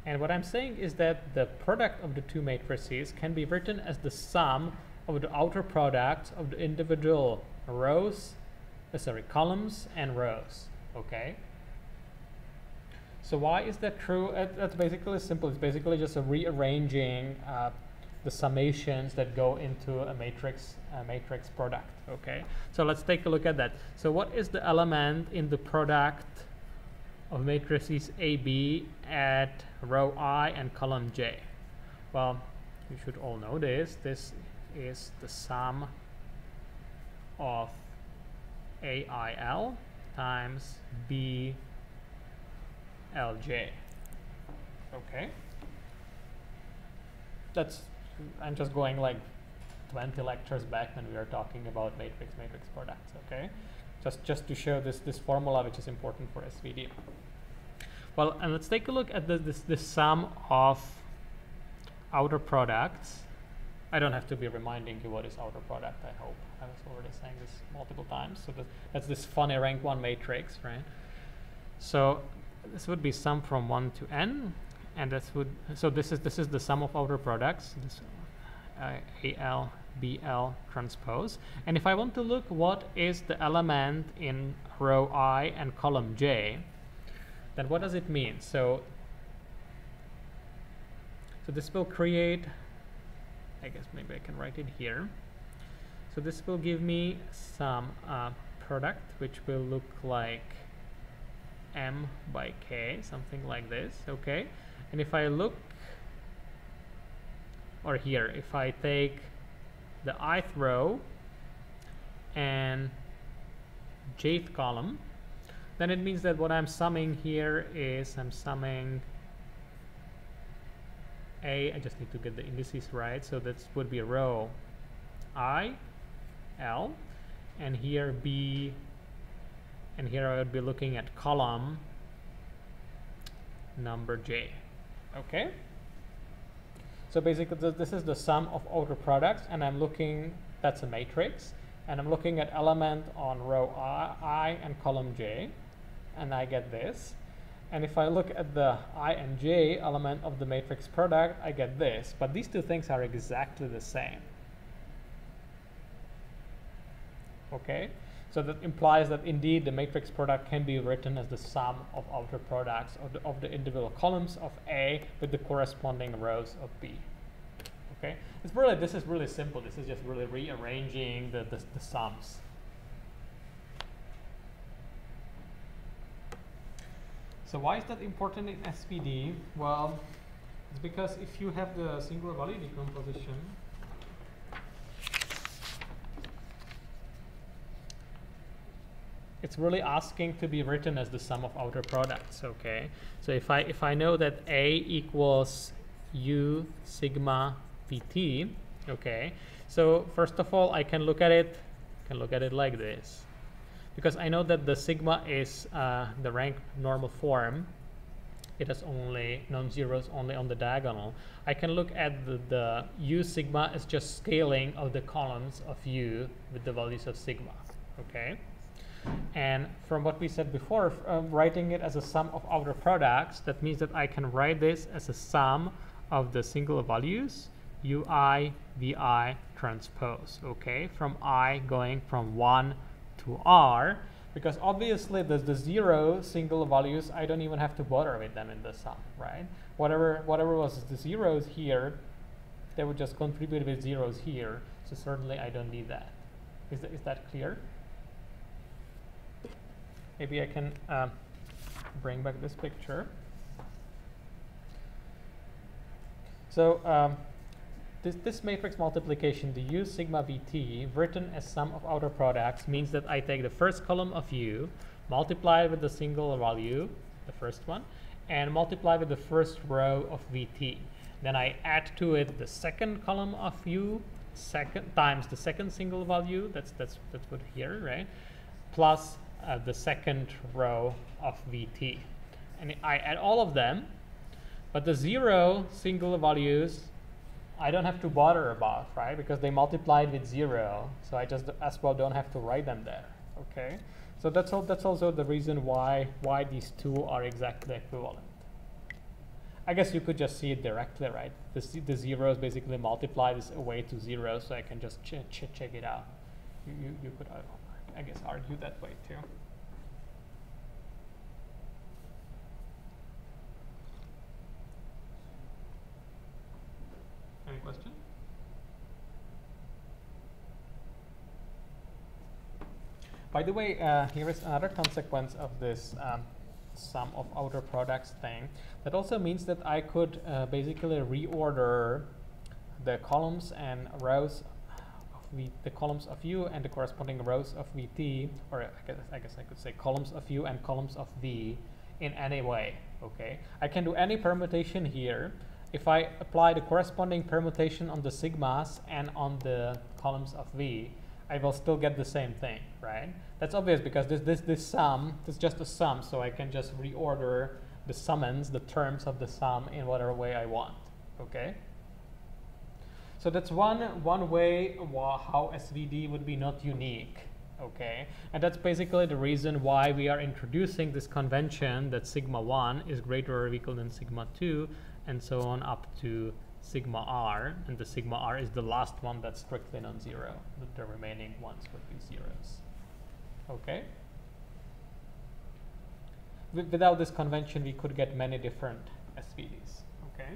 And what I'm saying is that the product of the two matrices can be written as the sum of the outer products of the individual rows, uh, sorry, columns and rows, okay? So why is that true? It, that's basically simple. It's basically just a rearranging uh, the summations that go into a matrix a matrix product, okay? So let's take a look at that. So what is the element in the product of matrices AB at row I and column J? Well, you should all know this. This is the sum of AIL times BLJ. Okay. That's, I'm just going like 20 lectures back when we were talking about matrix matrix products, okay? Just, just to show this, this formula which is important for SVD. Well, and let's take a look at the, this, this sum of outer products I don't have to be reminding you what is outer product, I hope. I was already saying this multiple times. So that, that's this funny rank 1 matrix, right? So this would be sum from 1 to n, and this would, so this is, this is the sum of outer products, this uh, AL, BL transpose. And if I want to look what is the element in row I and column J, then what does it mean? So, so this will create I guess maybe I can write it here. So this will give me some uh, product which will look like m by k, something like this, okay? And if I look, or here, if I take the ith row and jth column, then it means that what I'm summing here is I'm summing a, I just need to get the indices right. So that would be a row I, L, and here B, and here I would be looking at column number J. Okay? So basically th this is the sum of outer products and I'm looking, that's a matrix, and I'm looking at element on row I, I and column J, and I get this. And if I look at the i and j element of the matrix product, I get this. But these two things are exactly the same. Okay? So that implies that indeed the matrix product can be written as the sum of outer products of the, of the individual columns of A with the corresponding rows of B. Okay? It's really, this is really simple. This is just really rearranging the, the, the sums. So why is that important in SVD? Well, it's because if you have the singular value decomposition, it's really asking to be written as the sum of outer products, okay? So if I if I know that A equals U sigma VT, okay? So first of all, I can look at it, can look at it like this because I know that the sigma is uh, the rank normal form it has only non-zeros only on the diagonal I can look at the, the u sigma as just scaling of the columns of u with the values of sigma okay and from what we said before um, writing it as a sum of outer products that means that I can write this as a sum of the singular values ui vi transpose okay? From i going from 1 to r because obviously there's the zero singular values I don't even have to bother with them in the sum right? Whatever whatever was the zeros here they would just contribute with zeros here so certainly I don't need that. Is that, is that clear maybe I can uh, bring back this picture so um, this, this matrix multiplication, the U sigma VT, written as sum of outer products, means that I take the first column of U, multiply with the singular value, the first one, and multiply with the first row of VT. Then I add to it the second column of U, second times the second singular value. That's that's that's what here, right? Plus uh, the second row of VT, and I add all of them. But the zero singular values, I don't have to bother about, right? Because they multiplied with zero, so I just as well don't have to write them there. Okay. So that's all. That's also the reason why why these two are exactly equivalent. I guess you could just see it directly, right? The, the zeros basically multiply this away to zero, so I can just ch ch check it out. You, you, you could, I guess, argue that way too. Any question? By the way, uh, here is another consequence of this um, sum of outer products thing. That also means that I could uh, basically reorder the columns and rows of v the columns of u and the corresponding rows of vt, or I guess, I guess I could say columns of u and columns of v in any way. Okay, I can do any permutation here. If I apply the corresponding permutation on the sigmas and on the columns of v, I will still get the same thing, right? That's obvious because this, this, this sum, is just a sum, so I can just reorder the summands, the terms of the sum in whatever way I want, okay? So that's one, one way how SVD would be not unique, okay? And that's basically the reason why we are introducing this convention that sigma 1 is greater or equal than sigma 2, and so on up to sigma r, and the sigma r is the last one that's strictly non-zero. The, remaining ones would be zeros. Okay? Without this convention, we could get many different SVDs. Okay?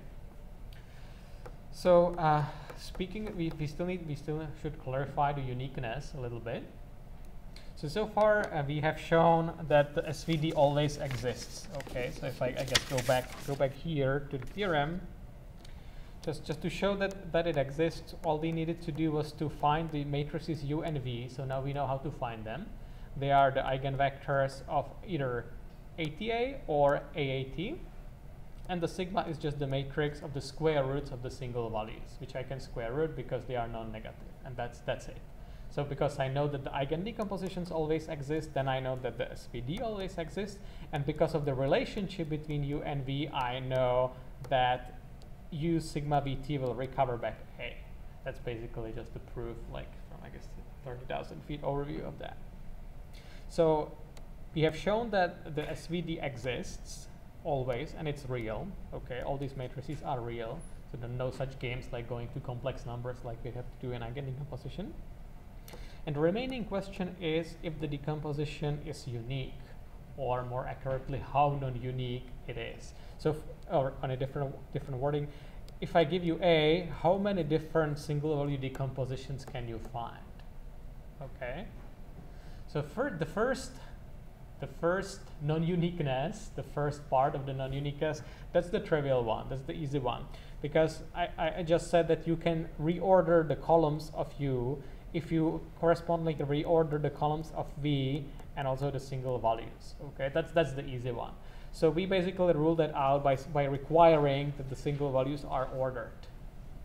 So, uh, speaking, we, we still need, we still should clarify the uniqueness a little bit. So, so far uh, we have shown that the SVD always exists. Okay, so if I, I guess go back, go back here to the theorem, just, just to show that, that it exists, all we needed to do was to find the matrices U and V. So now we know how to find them. They are the eigenvectors of either ATA or AAT. And the sigma is just the matrix of the square roots of the singular values, which I can square root because they are non-negative. And that's, that's it. So because I know that the eigen decompositions always exist, then I know that the SVD always exists. And because of the relationship between U and V, I know that U sigma VT will recover back A. That's basically just the proof, like from I guess 30,000 feet overview of that. So we have shown that the SVD exists always and it's real. Okay, all these matrices are real. So there are no such games like going to complex numbers like we have to do in eigendecomposition. And the remaining question is if the decomposition is unique or more accurately how non-unique it is. So, or on a different different wording, if I give you A, how many different singular value decompositions can you find? Okay. So for the first the first non-uniqueness, the first part of the non-uniqueness, that's the trivial one, that's the easy one. Because I, I just said that you can reorder the columns of U if you correspondingly reorder the columns of V and also the singular values. Okay, that's that's the easy one. So we basically rule that out by, by requiring that the singular values are ordered.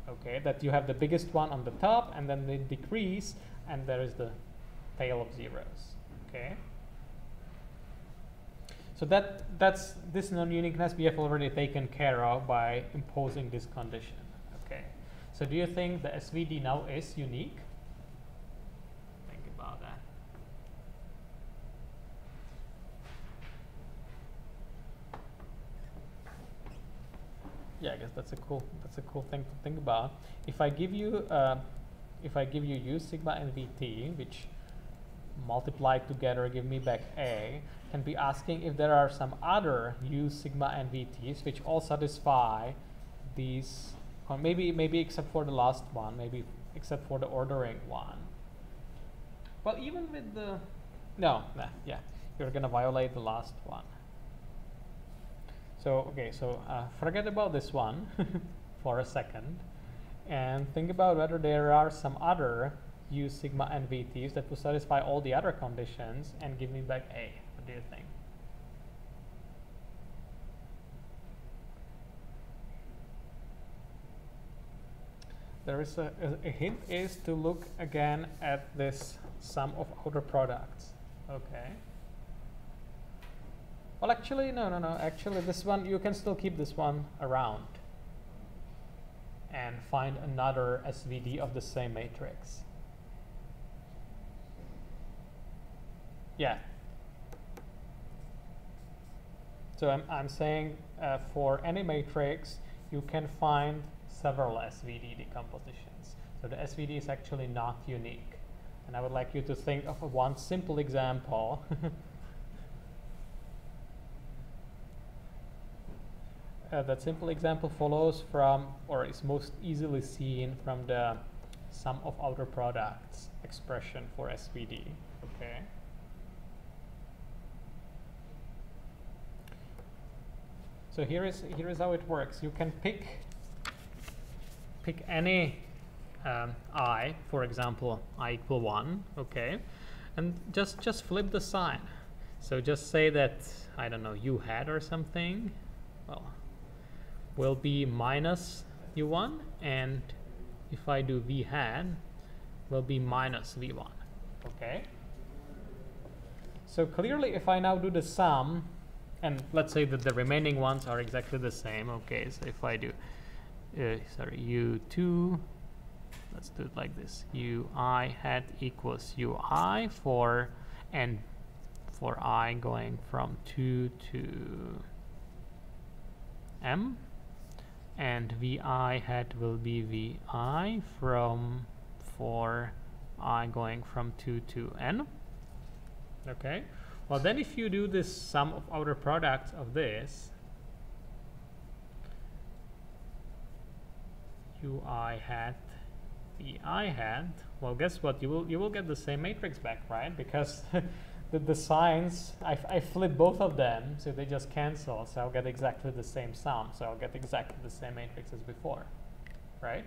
Okay, that you have the biggest one on the top and then they decrease and there is the tail of zeros. Okay. So that that's this non-uniqueness we have already taken care of by imposing this condition. Okay. So do you think the SVD now is unique? Think about that. Yeah, I guess that's a cool that's a cool thing to think about. If I give you uh, if I give you U sigma and VT, which multiplied together give me back A, can be asking if there are some other U sigma and VTs which all satisfy these, maybe maybe except for the last one, maybe except for the ordering one. Well, even with the, no, nah, yeah, you're gonna violate the last one. So, okay, so uh, forget about this one for a second and think about whether there are some other U sigma and VTs that will satisfy all the other conditions and give me back A. What do you think? there is a, a hint is to look again at this sum of outer products. Okay. Well, actually, no, no, no. Actually, this one, you can still keep this one around and find another SVD of the same matrix. Yeah. So I'm, I'm saying uh, for any matrix, you can find several SVD decompositions. So the SVD is actually not unique. And I would like you to think of one simple example. uh, that simple example follows from, or is most easily seen from the sum of outer products expression for SVD. Okay. So here is here is how it works. You can pick pick any um, i, for example, i equal one, okay, and just just flip the sign. So just say that I don't know u hat or something. Well, will be minus u1, and if I do v hat, will be minus v1. Okay. So clearly, if I now do the sum and let's say that the remaining ones are exactly the same. Okay, so if I do, uh, sorry, u2, let's do it like this, ui hat equals ui for, and for i going from 2 to m, and vi hat will be vi from for i going from 2 to n. Okay. Well, then if you do this sum of outer products of this, ui hat vi hat, well, guess what? You will you will get the same matrix back, right? Because the, the signs, I, I flip both of them, so they just cancel. So I'll get exactly the same sum. So I'll get exactly the same matrix as before, right?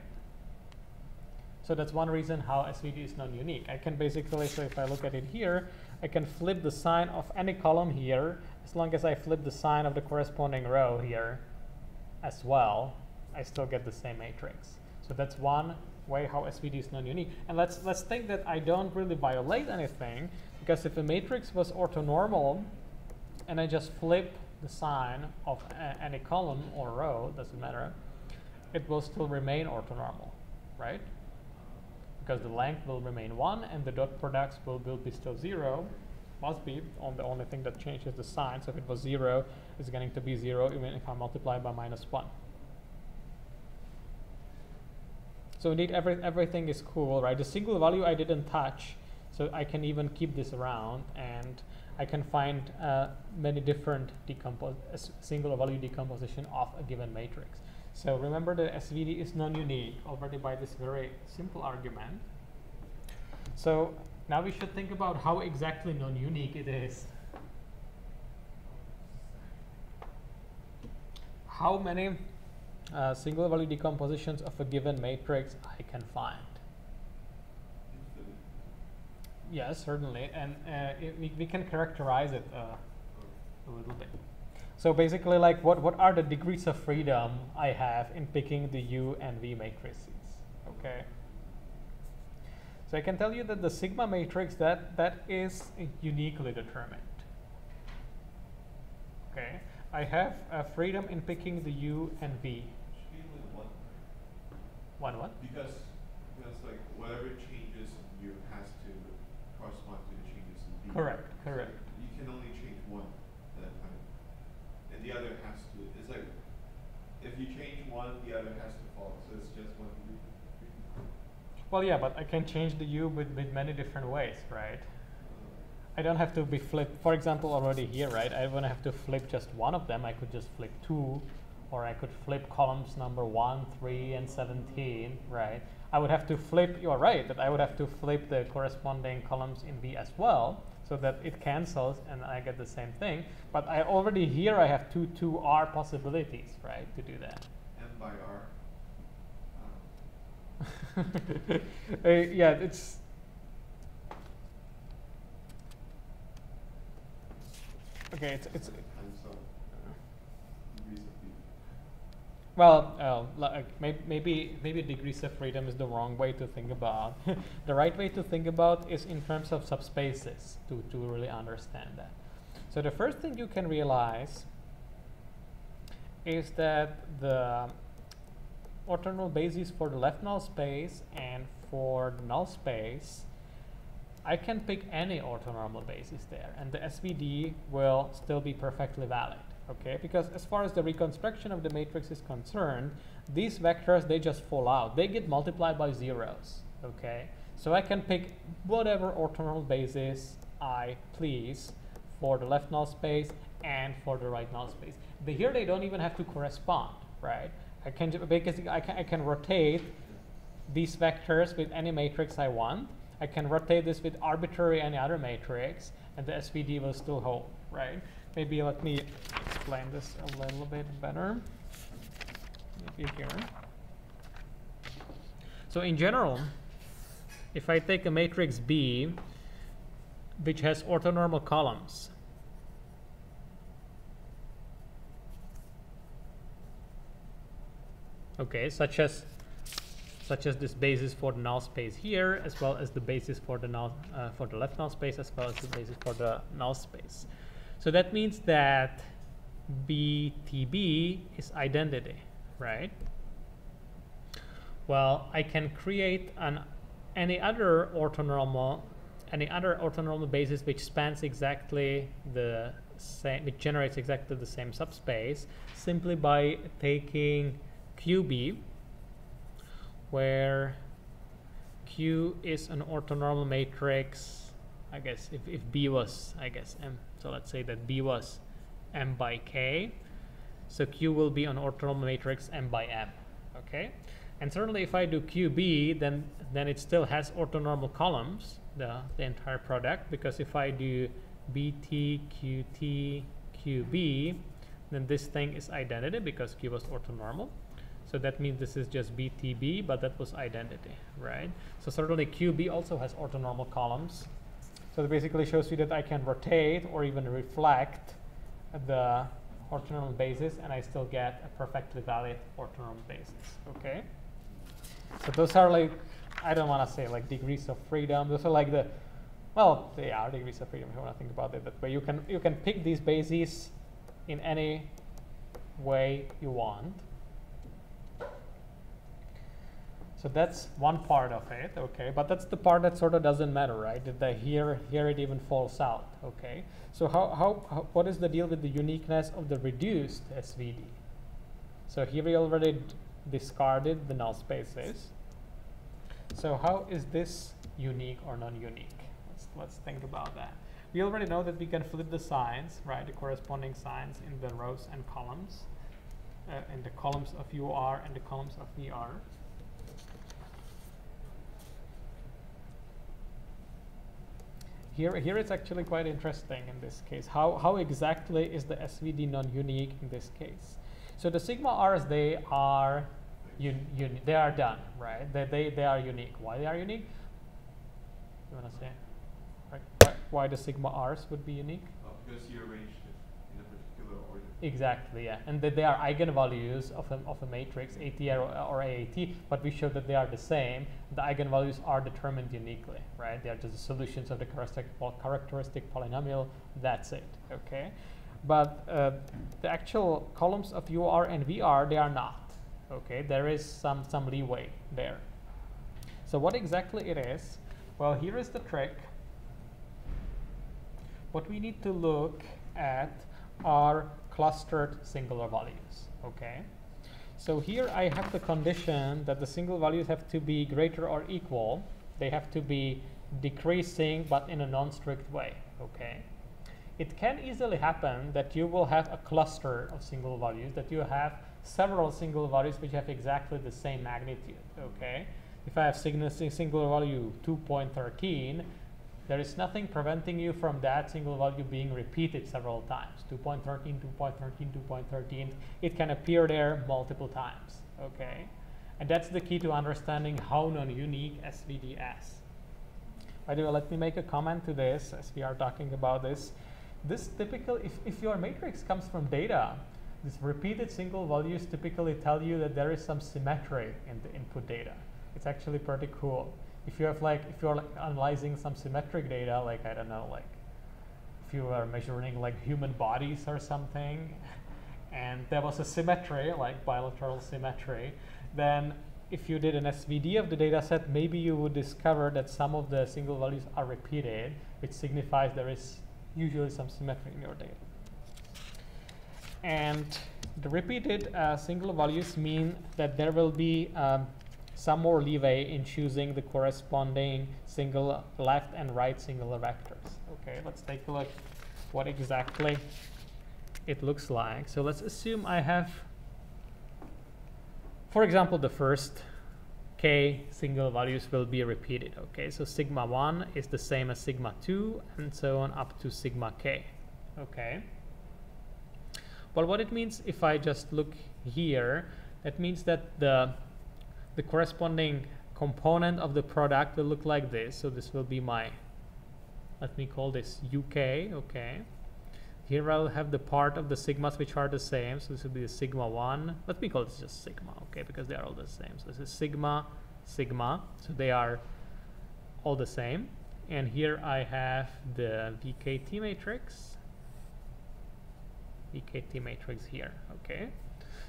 So that's one reason how SVD is non-unique. I can basically, so if I look at it here, I can flip the sign of any column here, as long as I flip the sign of the corresponding row here as well, I still get the same matrix. So that's one way how SVD is non-unique. And let's, let's think that I don't really violate anything, because if a matrix was orthonormal, and I just flip the sign of any column or row, doesn't matter, it will still remain orthonormal, right? Because the length will remain 1 and the dot products will, will be still 0 must be on the only thing that changes the sign so if it was 0 it's going to be 0 even if I multiply by minus 1 so indeed every, everything is cool right? The singular value I didn't touch so I can even keep this around and I can find uh, many different decompos singular value decomposition of a given matrix so remember the SVD is non-unique already by this very simple argument. So now we should think about how exactly non-unique it is. How many uh, singular value decompositions of a given matrix I can find? Yes, certainly, and uh, it, we, we can characterize it uh, a little bit. So basically, like what, what are the degrees of freedom I have in picking the U and V matrices? Okay. So I can tell you that the sigma matrix that that is uniquely determined. Okay. I have a freedom in picking the U and V. one. One what? Because because like whatever changes in U has to correspond to the changes in V. Correct. Correct. So you can only change one the other has to, it's like, if you change one, the other has to follow, so it's just one. Well, yeah, but I can change the U with, with many different ways, right? I don't have to be flipped, for example, already here, right? I wouldn't have to flip just one of them. I could just flip two, or I could flip columns number one, three, and 17, right? I would have to flip, you're right, that I would have to flip the corresponding columns in V as well so that it cancels and I get the same thing. But I already here I have two two R possibilities, right, to do that. M by R. Um. uh, yeah, it's. Okay, it's it's. Well, uh, like may- maybe maybe degrees of freedom is the wrong way to think about. the right way to think about is in terms of subspaces to, to really understand that. So the first thing you can realize is that the orthonormal basis for the left null space and for the null space, I can pick any orthonormal basis there, and the SVD will still be perfectly valid okay? Because as far as the reconstruction of the matrix is concerned, these vectors, they just fall out. They get multiplied by zeros, okay? So I can pick whatever orthonormal basis I please for the left null space and for the right null space. But here they don't even have to correspond, right? I can, because I can, I can rotate these vectors with any matrix I want. I can rotate this with arbitrary any other matrix, and the SVD will still hold, right? Maybe let me explain this a little bit better. Maybe here. So in general, if I take a matrix B, which has orthonormal columns, okay, such as such as this basis for the null space here, as well as the basis for the null uh, for the left null space, as well as the basis for the null space. So that means that BTB is identity, right? Well, I can create an any other orthonormal, any other orthonormal basis which spans exactly the same, which generates exactly the same subspace, simply by taking QB, where Q is an orthonormal matrix. I guess if, if B was, I guess M so let's say that B was m by k. So Q will be an orthonormal matrix m by m. Okay, and certainly if I do QB, then then it still has orthonormal columns, the the entire product. Because if I do BT QT QB, then this thing is identity because Q was orthonormal. So that means this is just BTB, but that was identity, right? So certainly QB also has orthonormal columns. So it basically shows you that I can rotate or even reflect the orthonormal basis and I still get a perfectly valid orthonormal basis, okay? So those are like, I don't want to say like degrees of freedom. Those are like the, well, they are degrees of freedom if you want to think about it that way. You can, you can pick these bases in any way you want. So that's one part of it, okay? But that's the part that sort of doesn't matter, right? That here, here it even falls out, okay? So how, how, how, what is the deal with the uniqueness of the reduced SVD? So here we already discarded the null spaces. So how is this unique or non-unique? Let's, let's think about that. We already know that we can flip the signs, right? The corresponding signs in the rows and columns, uh, in the columns of UR and the columns of VR. Here, here it's actually quite interesting in this case. How, how exactly is the SVD non-unique in this case? So the sigma r's, they are un, un, they are done, right? They, they, they are unique. Why they are unique? You want to say? Right? Why, the sigma r's would be unique? Because you arranged Exactly, yeah. And that they are eigenvalues of a, of a matrix, ATA or, or AAT, but we show that they are the same. The eigenvalues are determined uniquely, right? They are just the solutions of the characteristic, characteristic polynomial. That's it, okay? But uh, the actual columns of UR and VR, they are not, okay? There is some, some leeway there. So what exactly it is? Well, here is the trick. What we need to look at are clustered singular values, okay? So here I have the condition that the singular values have to be greater or equal. They have to be decreasing, but in a non-strict way, okay? It can easily happen that you will have a cluster of singular values, that you have several singular values which have exactly the same magnitude, okay? If I have singular value 2.13, there is nothing preventing you from that singular value being repeated several times. 2.13, 2.13, 2.13. It can appear there multiple times, okay? And that's the key to understanding how non-unique SVD is. By the way, let me make a comment to this as we are talking about this. This typical, if, if your matrix comes from data, these repeated singular values typically tell you that there is some symmetry in the input data. It's actually pretty cool. If you have like, if you're like analyzing some symmetric data, like I don't know, like if you are measuring like human bodies or something, and there was a symmetry, like bilateral symmetry, then if you did an SVD of the data set, maybe you would discover that some of the singular values are repeated, which signifies there is usually some symmetry in your data. And the repeated uh, singular values mean that there will be um, some more leeway in choosing the corresponding single left and right singular vectors. Okay, let's take a look what exactly it looks like. So let's assume I have, for example, the first k singular values will be repeated. Okay, so sigma 1 is the same as sigma 2 and so on up to sigma k. Okay. Well, what it means if I just look here, that means that the the corresponding component of the product will look like this. So this will be my, let me call this UK, okay. Here I'll have the part of the sigmas which are the same. So this will be the sigma 1. Let me call this just sigma, okay, because they are all the same. So this is sigma, sigma. So they are all the same. And here I have the VKT matrix. VKT matrix here, okay.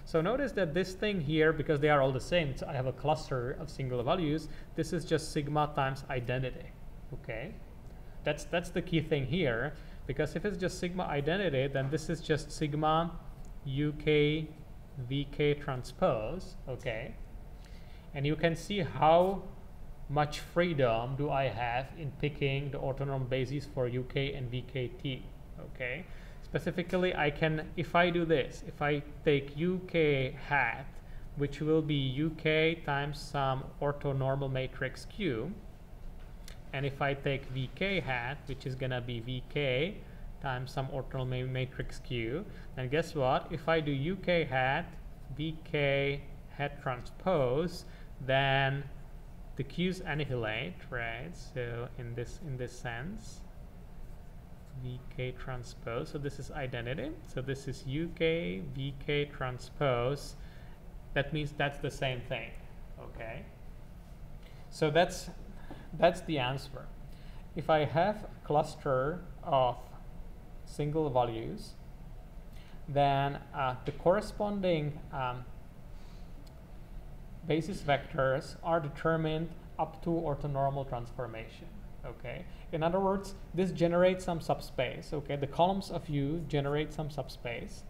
So notice that this thing here, because they are all the same, I have a cluster of singular values, this is just sigma times identity, okay? That's, that's the key thing here, because if it's just sigma identity, then this is just sigma UK VK transpose, okay? And you can see how much freedom do I have in picking the orthonormal bases for UK and VKT, okay? Specifically, I can, if I do this, if I take UK hat, which will be UK times some orthonormal matrix Q, and if I take VK hat, which is gonna be VK times some orthonormal matrix Q, then guess what? If I do UK hat, VK hat transpose, then the Q's annihilate, right? So in this in this sense, VK transpose. So this is identity. So this is UK VK transpose. That means that's the same thing. Okay. So that's that's the answer. If I have a cluster of singular values, then uh, the corresponding um, basis vectors are determined up to orthonormal transformation. Okay. In other words, this generates some subspace. Okay, the columns of U generate some subspace.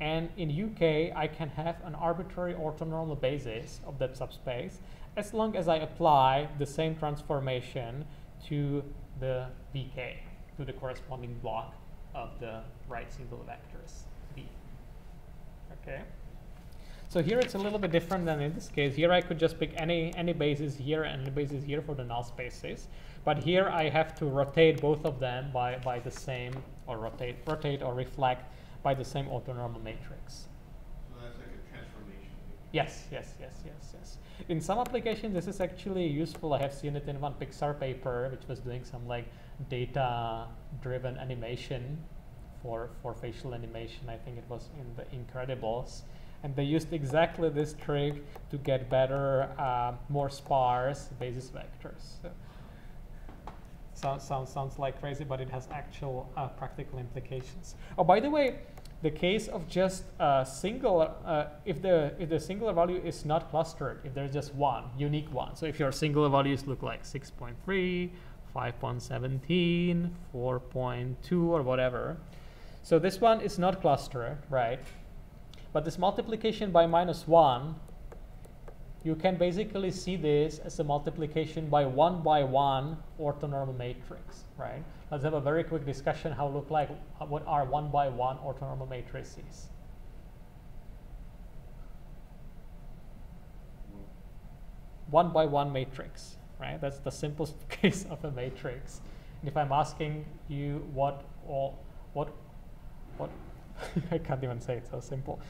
And in UK, I can have an arbitrary orthonormal basis of that subspace as long as I apply the same transformation to the VK, to the corresponding block of the right singular vectors V. Okay. So here it's a little bit different than in this case. Here I could just pick any, any basis here and any basis here for the null spaces. But here I have to rotate both of them by, by the same, or rotate, rotate or reflect by the same orthonormal matrix. So that's like a transformation. Yes, yes, yes, yes, yes. In some applications, this is actually useful. I have seen it in one Pixar paper, which was doing some like data-driven animation for, for facial animation. I think it was in the Incredibles. And they used exactly this trick to get better, uh, more sparse basis vectors. So Sounds, sounds, sounds like crazy, but it has actual uh, practical implications. Oh, by the way, the case of just a single, uh, if the if the singular value is not clustered, if there's just one unique one. So if your singular values look like 6.3, 5.17, 4.2, or whatever. So this one is not clustered, right? But this multiplication by minus one you can basically see this as a multiplication by one by one orthonormal matrix, right? Let's have a very quick discussion how look like uh, what are one by one orthonormal matrices. One by one matrix, right? That's the simplest case of a matrix. And if I'm asking you what all what what I can't even say it's so simple.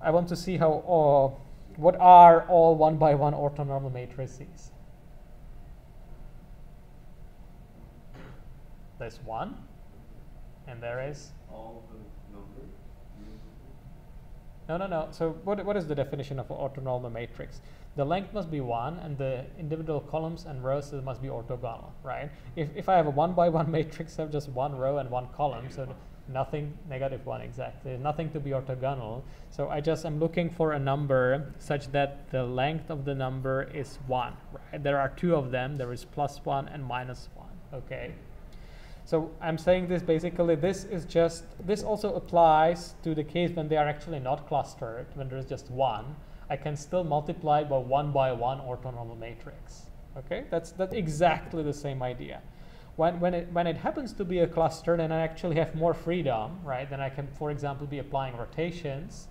I want to see how all what are all one by one orthonormal matrices? There's one, and there is all the numbers. No, no, no. So what, what is the definition of an orthonormal matrix? The length must be 1 and the individual columns and rows must be orthogonal, right? If, if I have a 1 by 1 matrix, I have just one row and one column, so nothing, negative 1 exactly, nothing to be orthogonal. So I just am looking for a number such that the length of the number is 1, right? There are two of them, there is plus 1 and minus 1, okay? So I'm saying this basically, this is just, this also applies to the case when they are actually not clustered, when there is just one. I can still multiply by one by one orthonormal matrix. Okay, that's, that's exactly the same idea. When, when, it, when it happens to be a cluster, then I actually have more freedom, right? Then I can, for example, be applying rotations.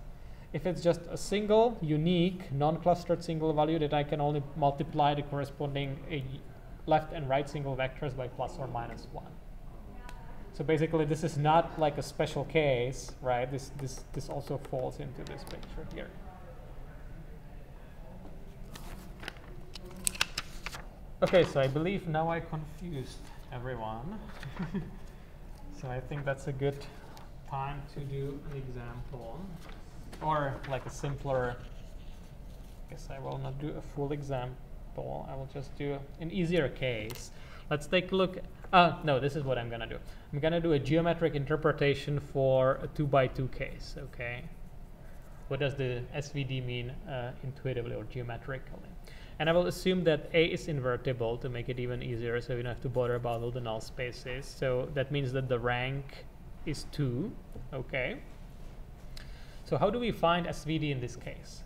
If it's just a single, unique, non-clustered singular value, that I can only multiply the corresponding uh, left and right singular vectors by plus or minus 1. So basically, this is not like a special case, right? This, this, this also falls into this picture here. Okay, so I believe now I confused everyone. so I think that's a good time to do an example. Or like a simpler, I guess I will not do a full example. I will just do an easier case. Let's take a look. Uh, no, this is what I'm going to do. I'm going to do a geometric interpretation for a 2 by 2 case, okay? What does the SVD mean uh, intuitively or geometrically? And I will assume that A is invertible to make it even easier, so we don't have to bother about all the null spaces. So that means that the rank is 2, okay? So how do we find SVD in this case?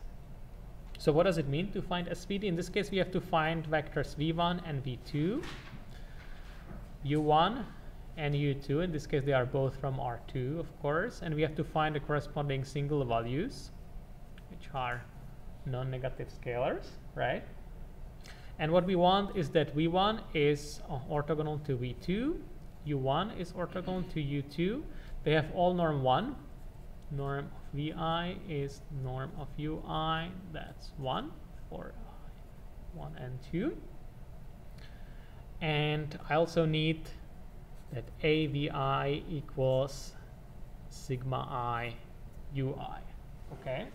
So what does it mean to find SVD? In this case, we have to find vectors v1 and v2, u1 and u2. In this case, they are both from R2, of course. And we have to find the corresponding singular values, which are non-negative scalars, right? And what we want is that v1 is orthogonal to v2, u1 is orthogonal to u2. They have all norm 1. Norm of vi is norm of ui, that's 1 for 1 and 2. And I also need that AVI equals sigma i ui. Okay.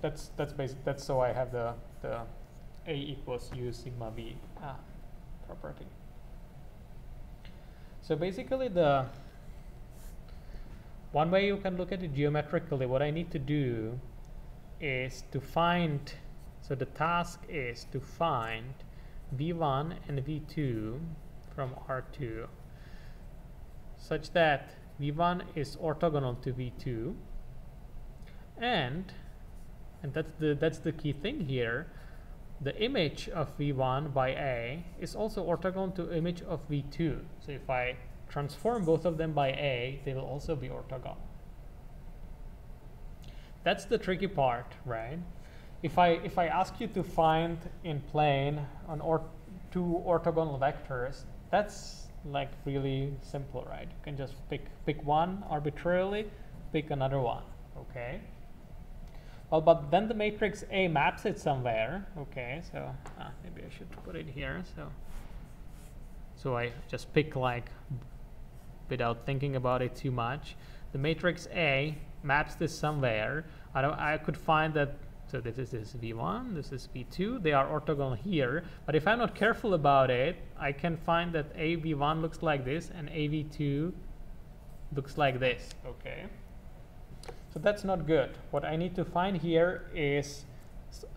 That's that's basic. That's so I have the the a equals u sigma v ah, property. So basically, the one way you can look at it geometrically, what I need to do is to find. So the task is to find v1 and v2 from R2 such that v1 is orthogonal to v2 and and that's the that's the key thing here the image of v1 by a is also orthogonal to image of v2 so if I transform both of them by a they will also be orthogonal that's the tricky part right if I if I ask you to find in plane an or two orthogonal vectors that's like really simple, right? You can just pick pick one arbitrarily, pick another one, okay? Well, but then the matrix A maps it somewhere, okay? So ah, maybe I should put it here. So so I just pick like without thinking about it too much. The matrix A maps this somewhere. I don't. I could find that so this is this v1, this is v2. They are orthogonal here. But if I'm not careful about it, I can find that a v1 looks like this and a v2 looks like this. Okay. So that's not good. What I need to find here is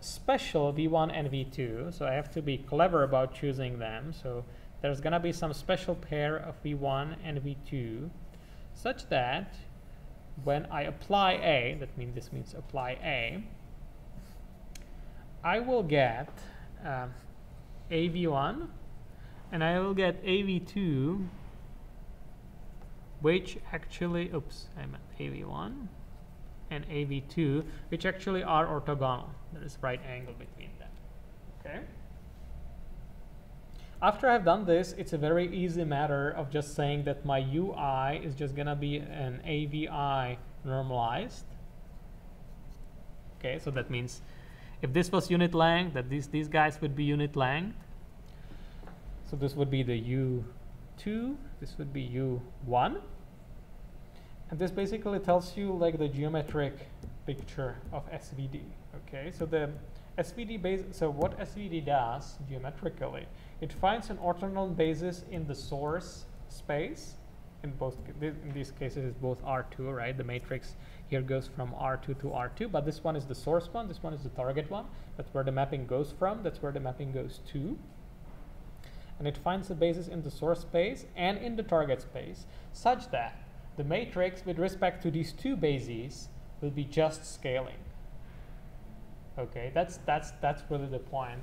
special v1 and v2. So I have to be clever about choosing them. So there's going to be some special pair of v1 and v2 such that when I apply a, that means this means apply a, I will get uh, AV1 and I will get AV2 which actually, oops, I meant AV1 and AV2 which actually are orthogonal. There is right angle between them. Okay. After I've done this, it's a very easy matter of just saying that my UI is just gonna be an AVI normalized. Okay, so that means if this was unit length, that these, these guys would be unit length. So this would be the U2, this would be U1. And this basically tells you like the geometric picture of SVD. Okay, so the SVD base. So what SVD does geometrically, it finds an orthogonal basis in the source space. In both in these cases, it's both R2, right? The matrix here goes from R2 to R2, but this one is the source one. This one is the target one. That's where the mapping goes from. That's where the mapping goes to. And it finds the basis in the source space and in the target space, such that the matrix with respect to these two bases will be just scaling. Okay, that's that's that's really the point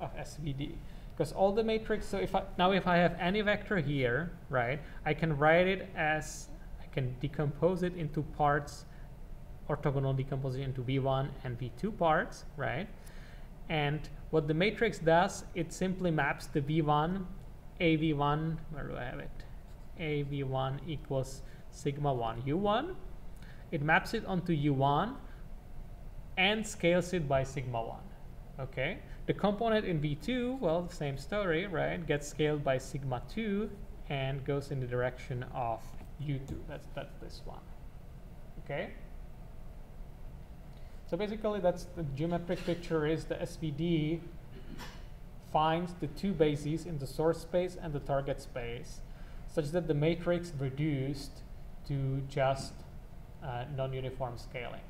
of SVD. Because all the matrix, so if I now if I have any vector here, right, I can write it as I can decompose it into parts, orthogonal decomposition it into V1 and V2 parts, right? And what the matrix does, it simply maps the V1, AV1, where do I have it? AV1 equals sigma 1 U1. It maps it onto U1 and scales it by sigma 1. Okay, the component in V2, well, the same story, right? Gets scaled by sigma 2 and goes in the direction of U2. That's, that's this one. Okay? So basically, that's the geometric picture is the SVD finds the two bases in the source space and the target space such that the matrix reduced to just uh, non-uniform scaling.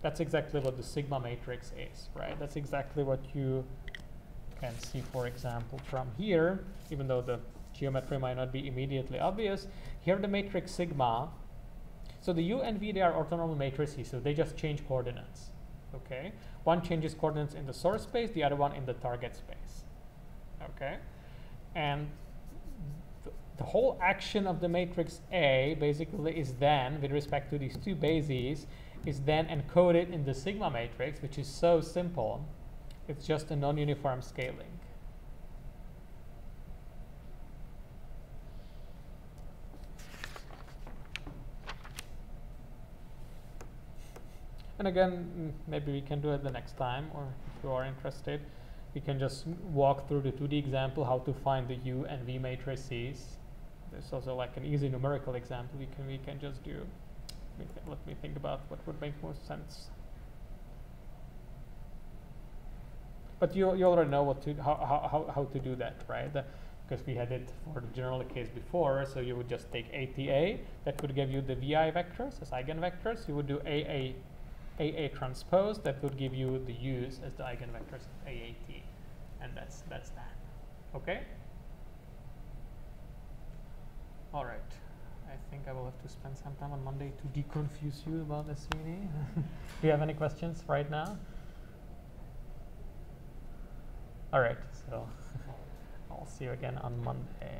That's exactly what the sigma matrix is, right? That's exactly what you can see, for example, from here, even though the geometry might not be immediately obvious. Here the matrix sigma, so the U and V, they are orthonormal matrices, so they just change coordinates, okay? One changes coordinates in the source space, the other one in the target space, okay? And the whole action of the matrix A basically is then, with respect to these two bases, is then encoded in the sigma matrix, which is so simple. It's just a non-uniform scaling. And again, maybe we can do it the next time, or if you are interested, we can just walk through the 2D example, how to find the U and V matrices there's also like an easy numerical example we can we can just do. Let me think about what would make most sense. But you you already know what to how how how to do that, right? because we had it for the general case before, so you would just take ATA, that would give you the VI vectors as eigenvectors. You would do AA, AA transpose, that would give you the U's as the eigenvectors of AAT. And that's, that's that. Okay? All right. I think I will have to spend some time on Monday to deconfuse you about SVD. Do you have any questions right now? All right. So I'll see you again on Monday.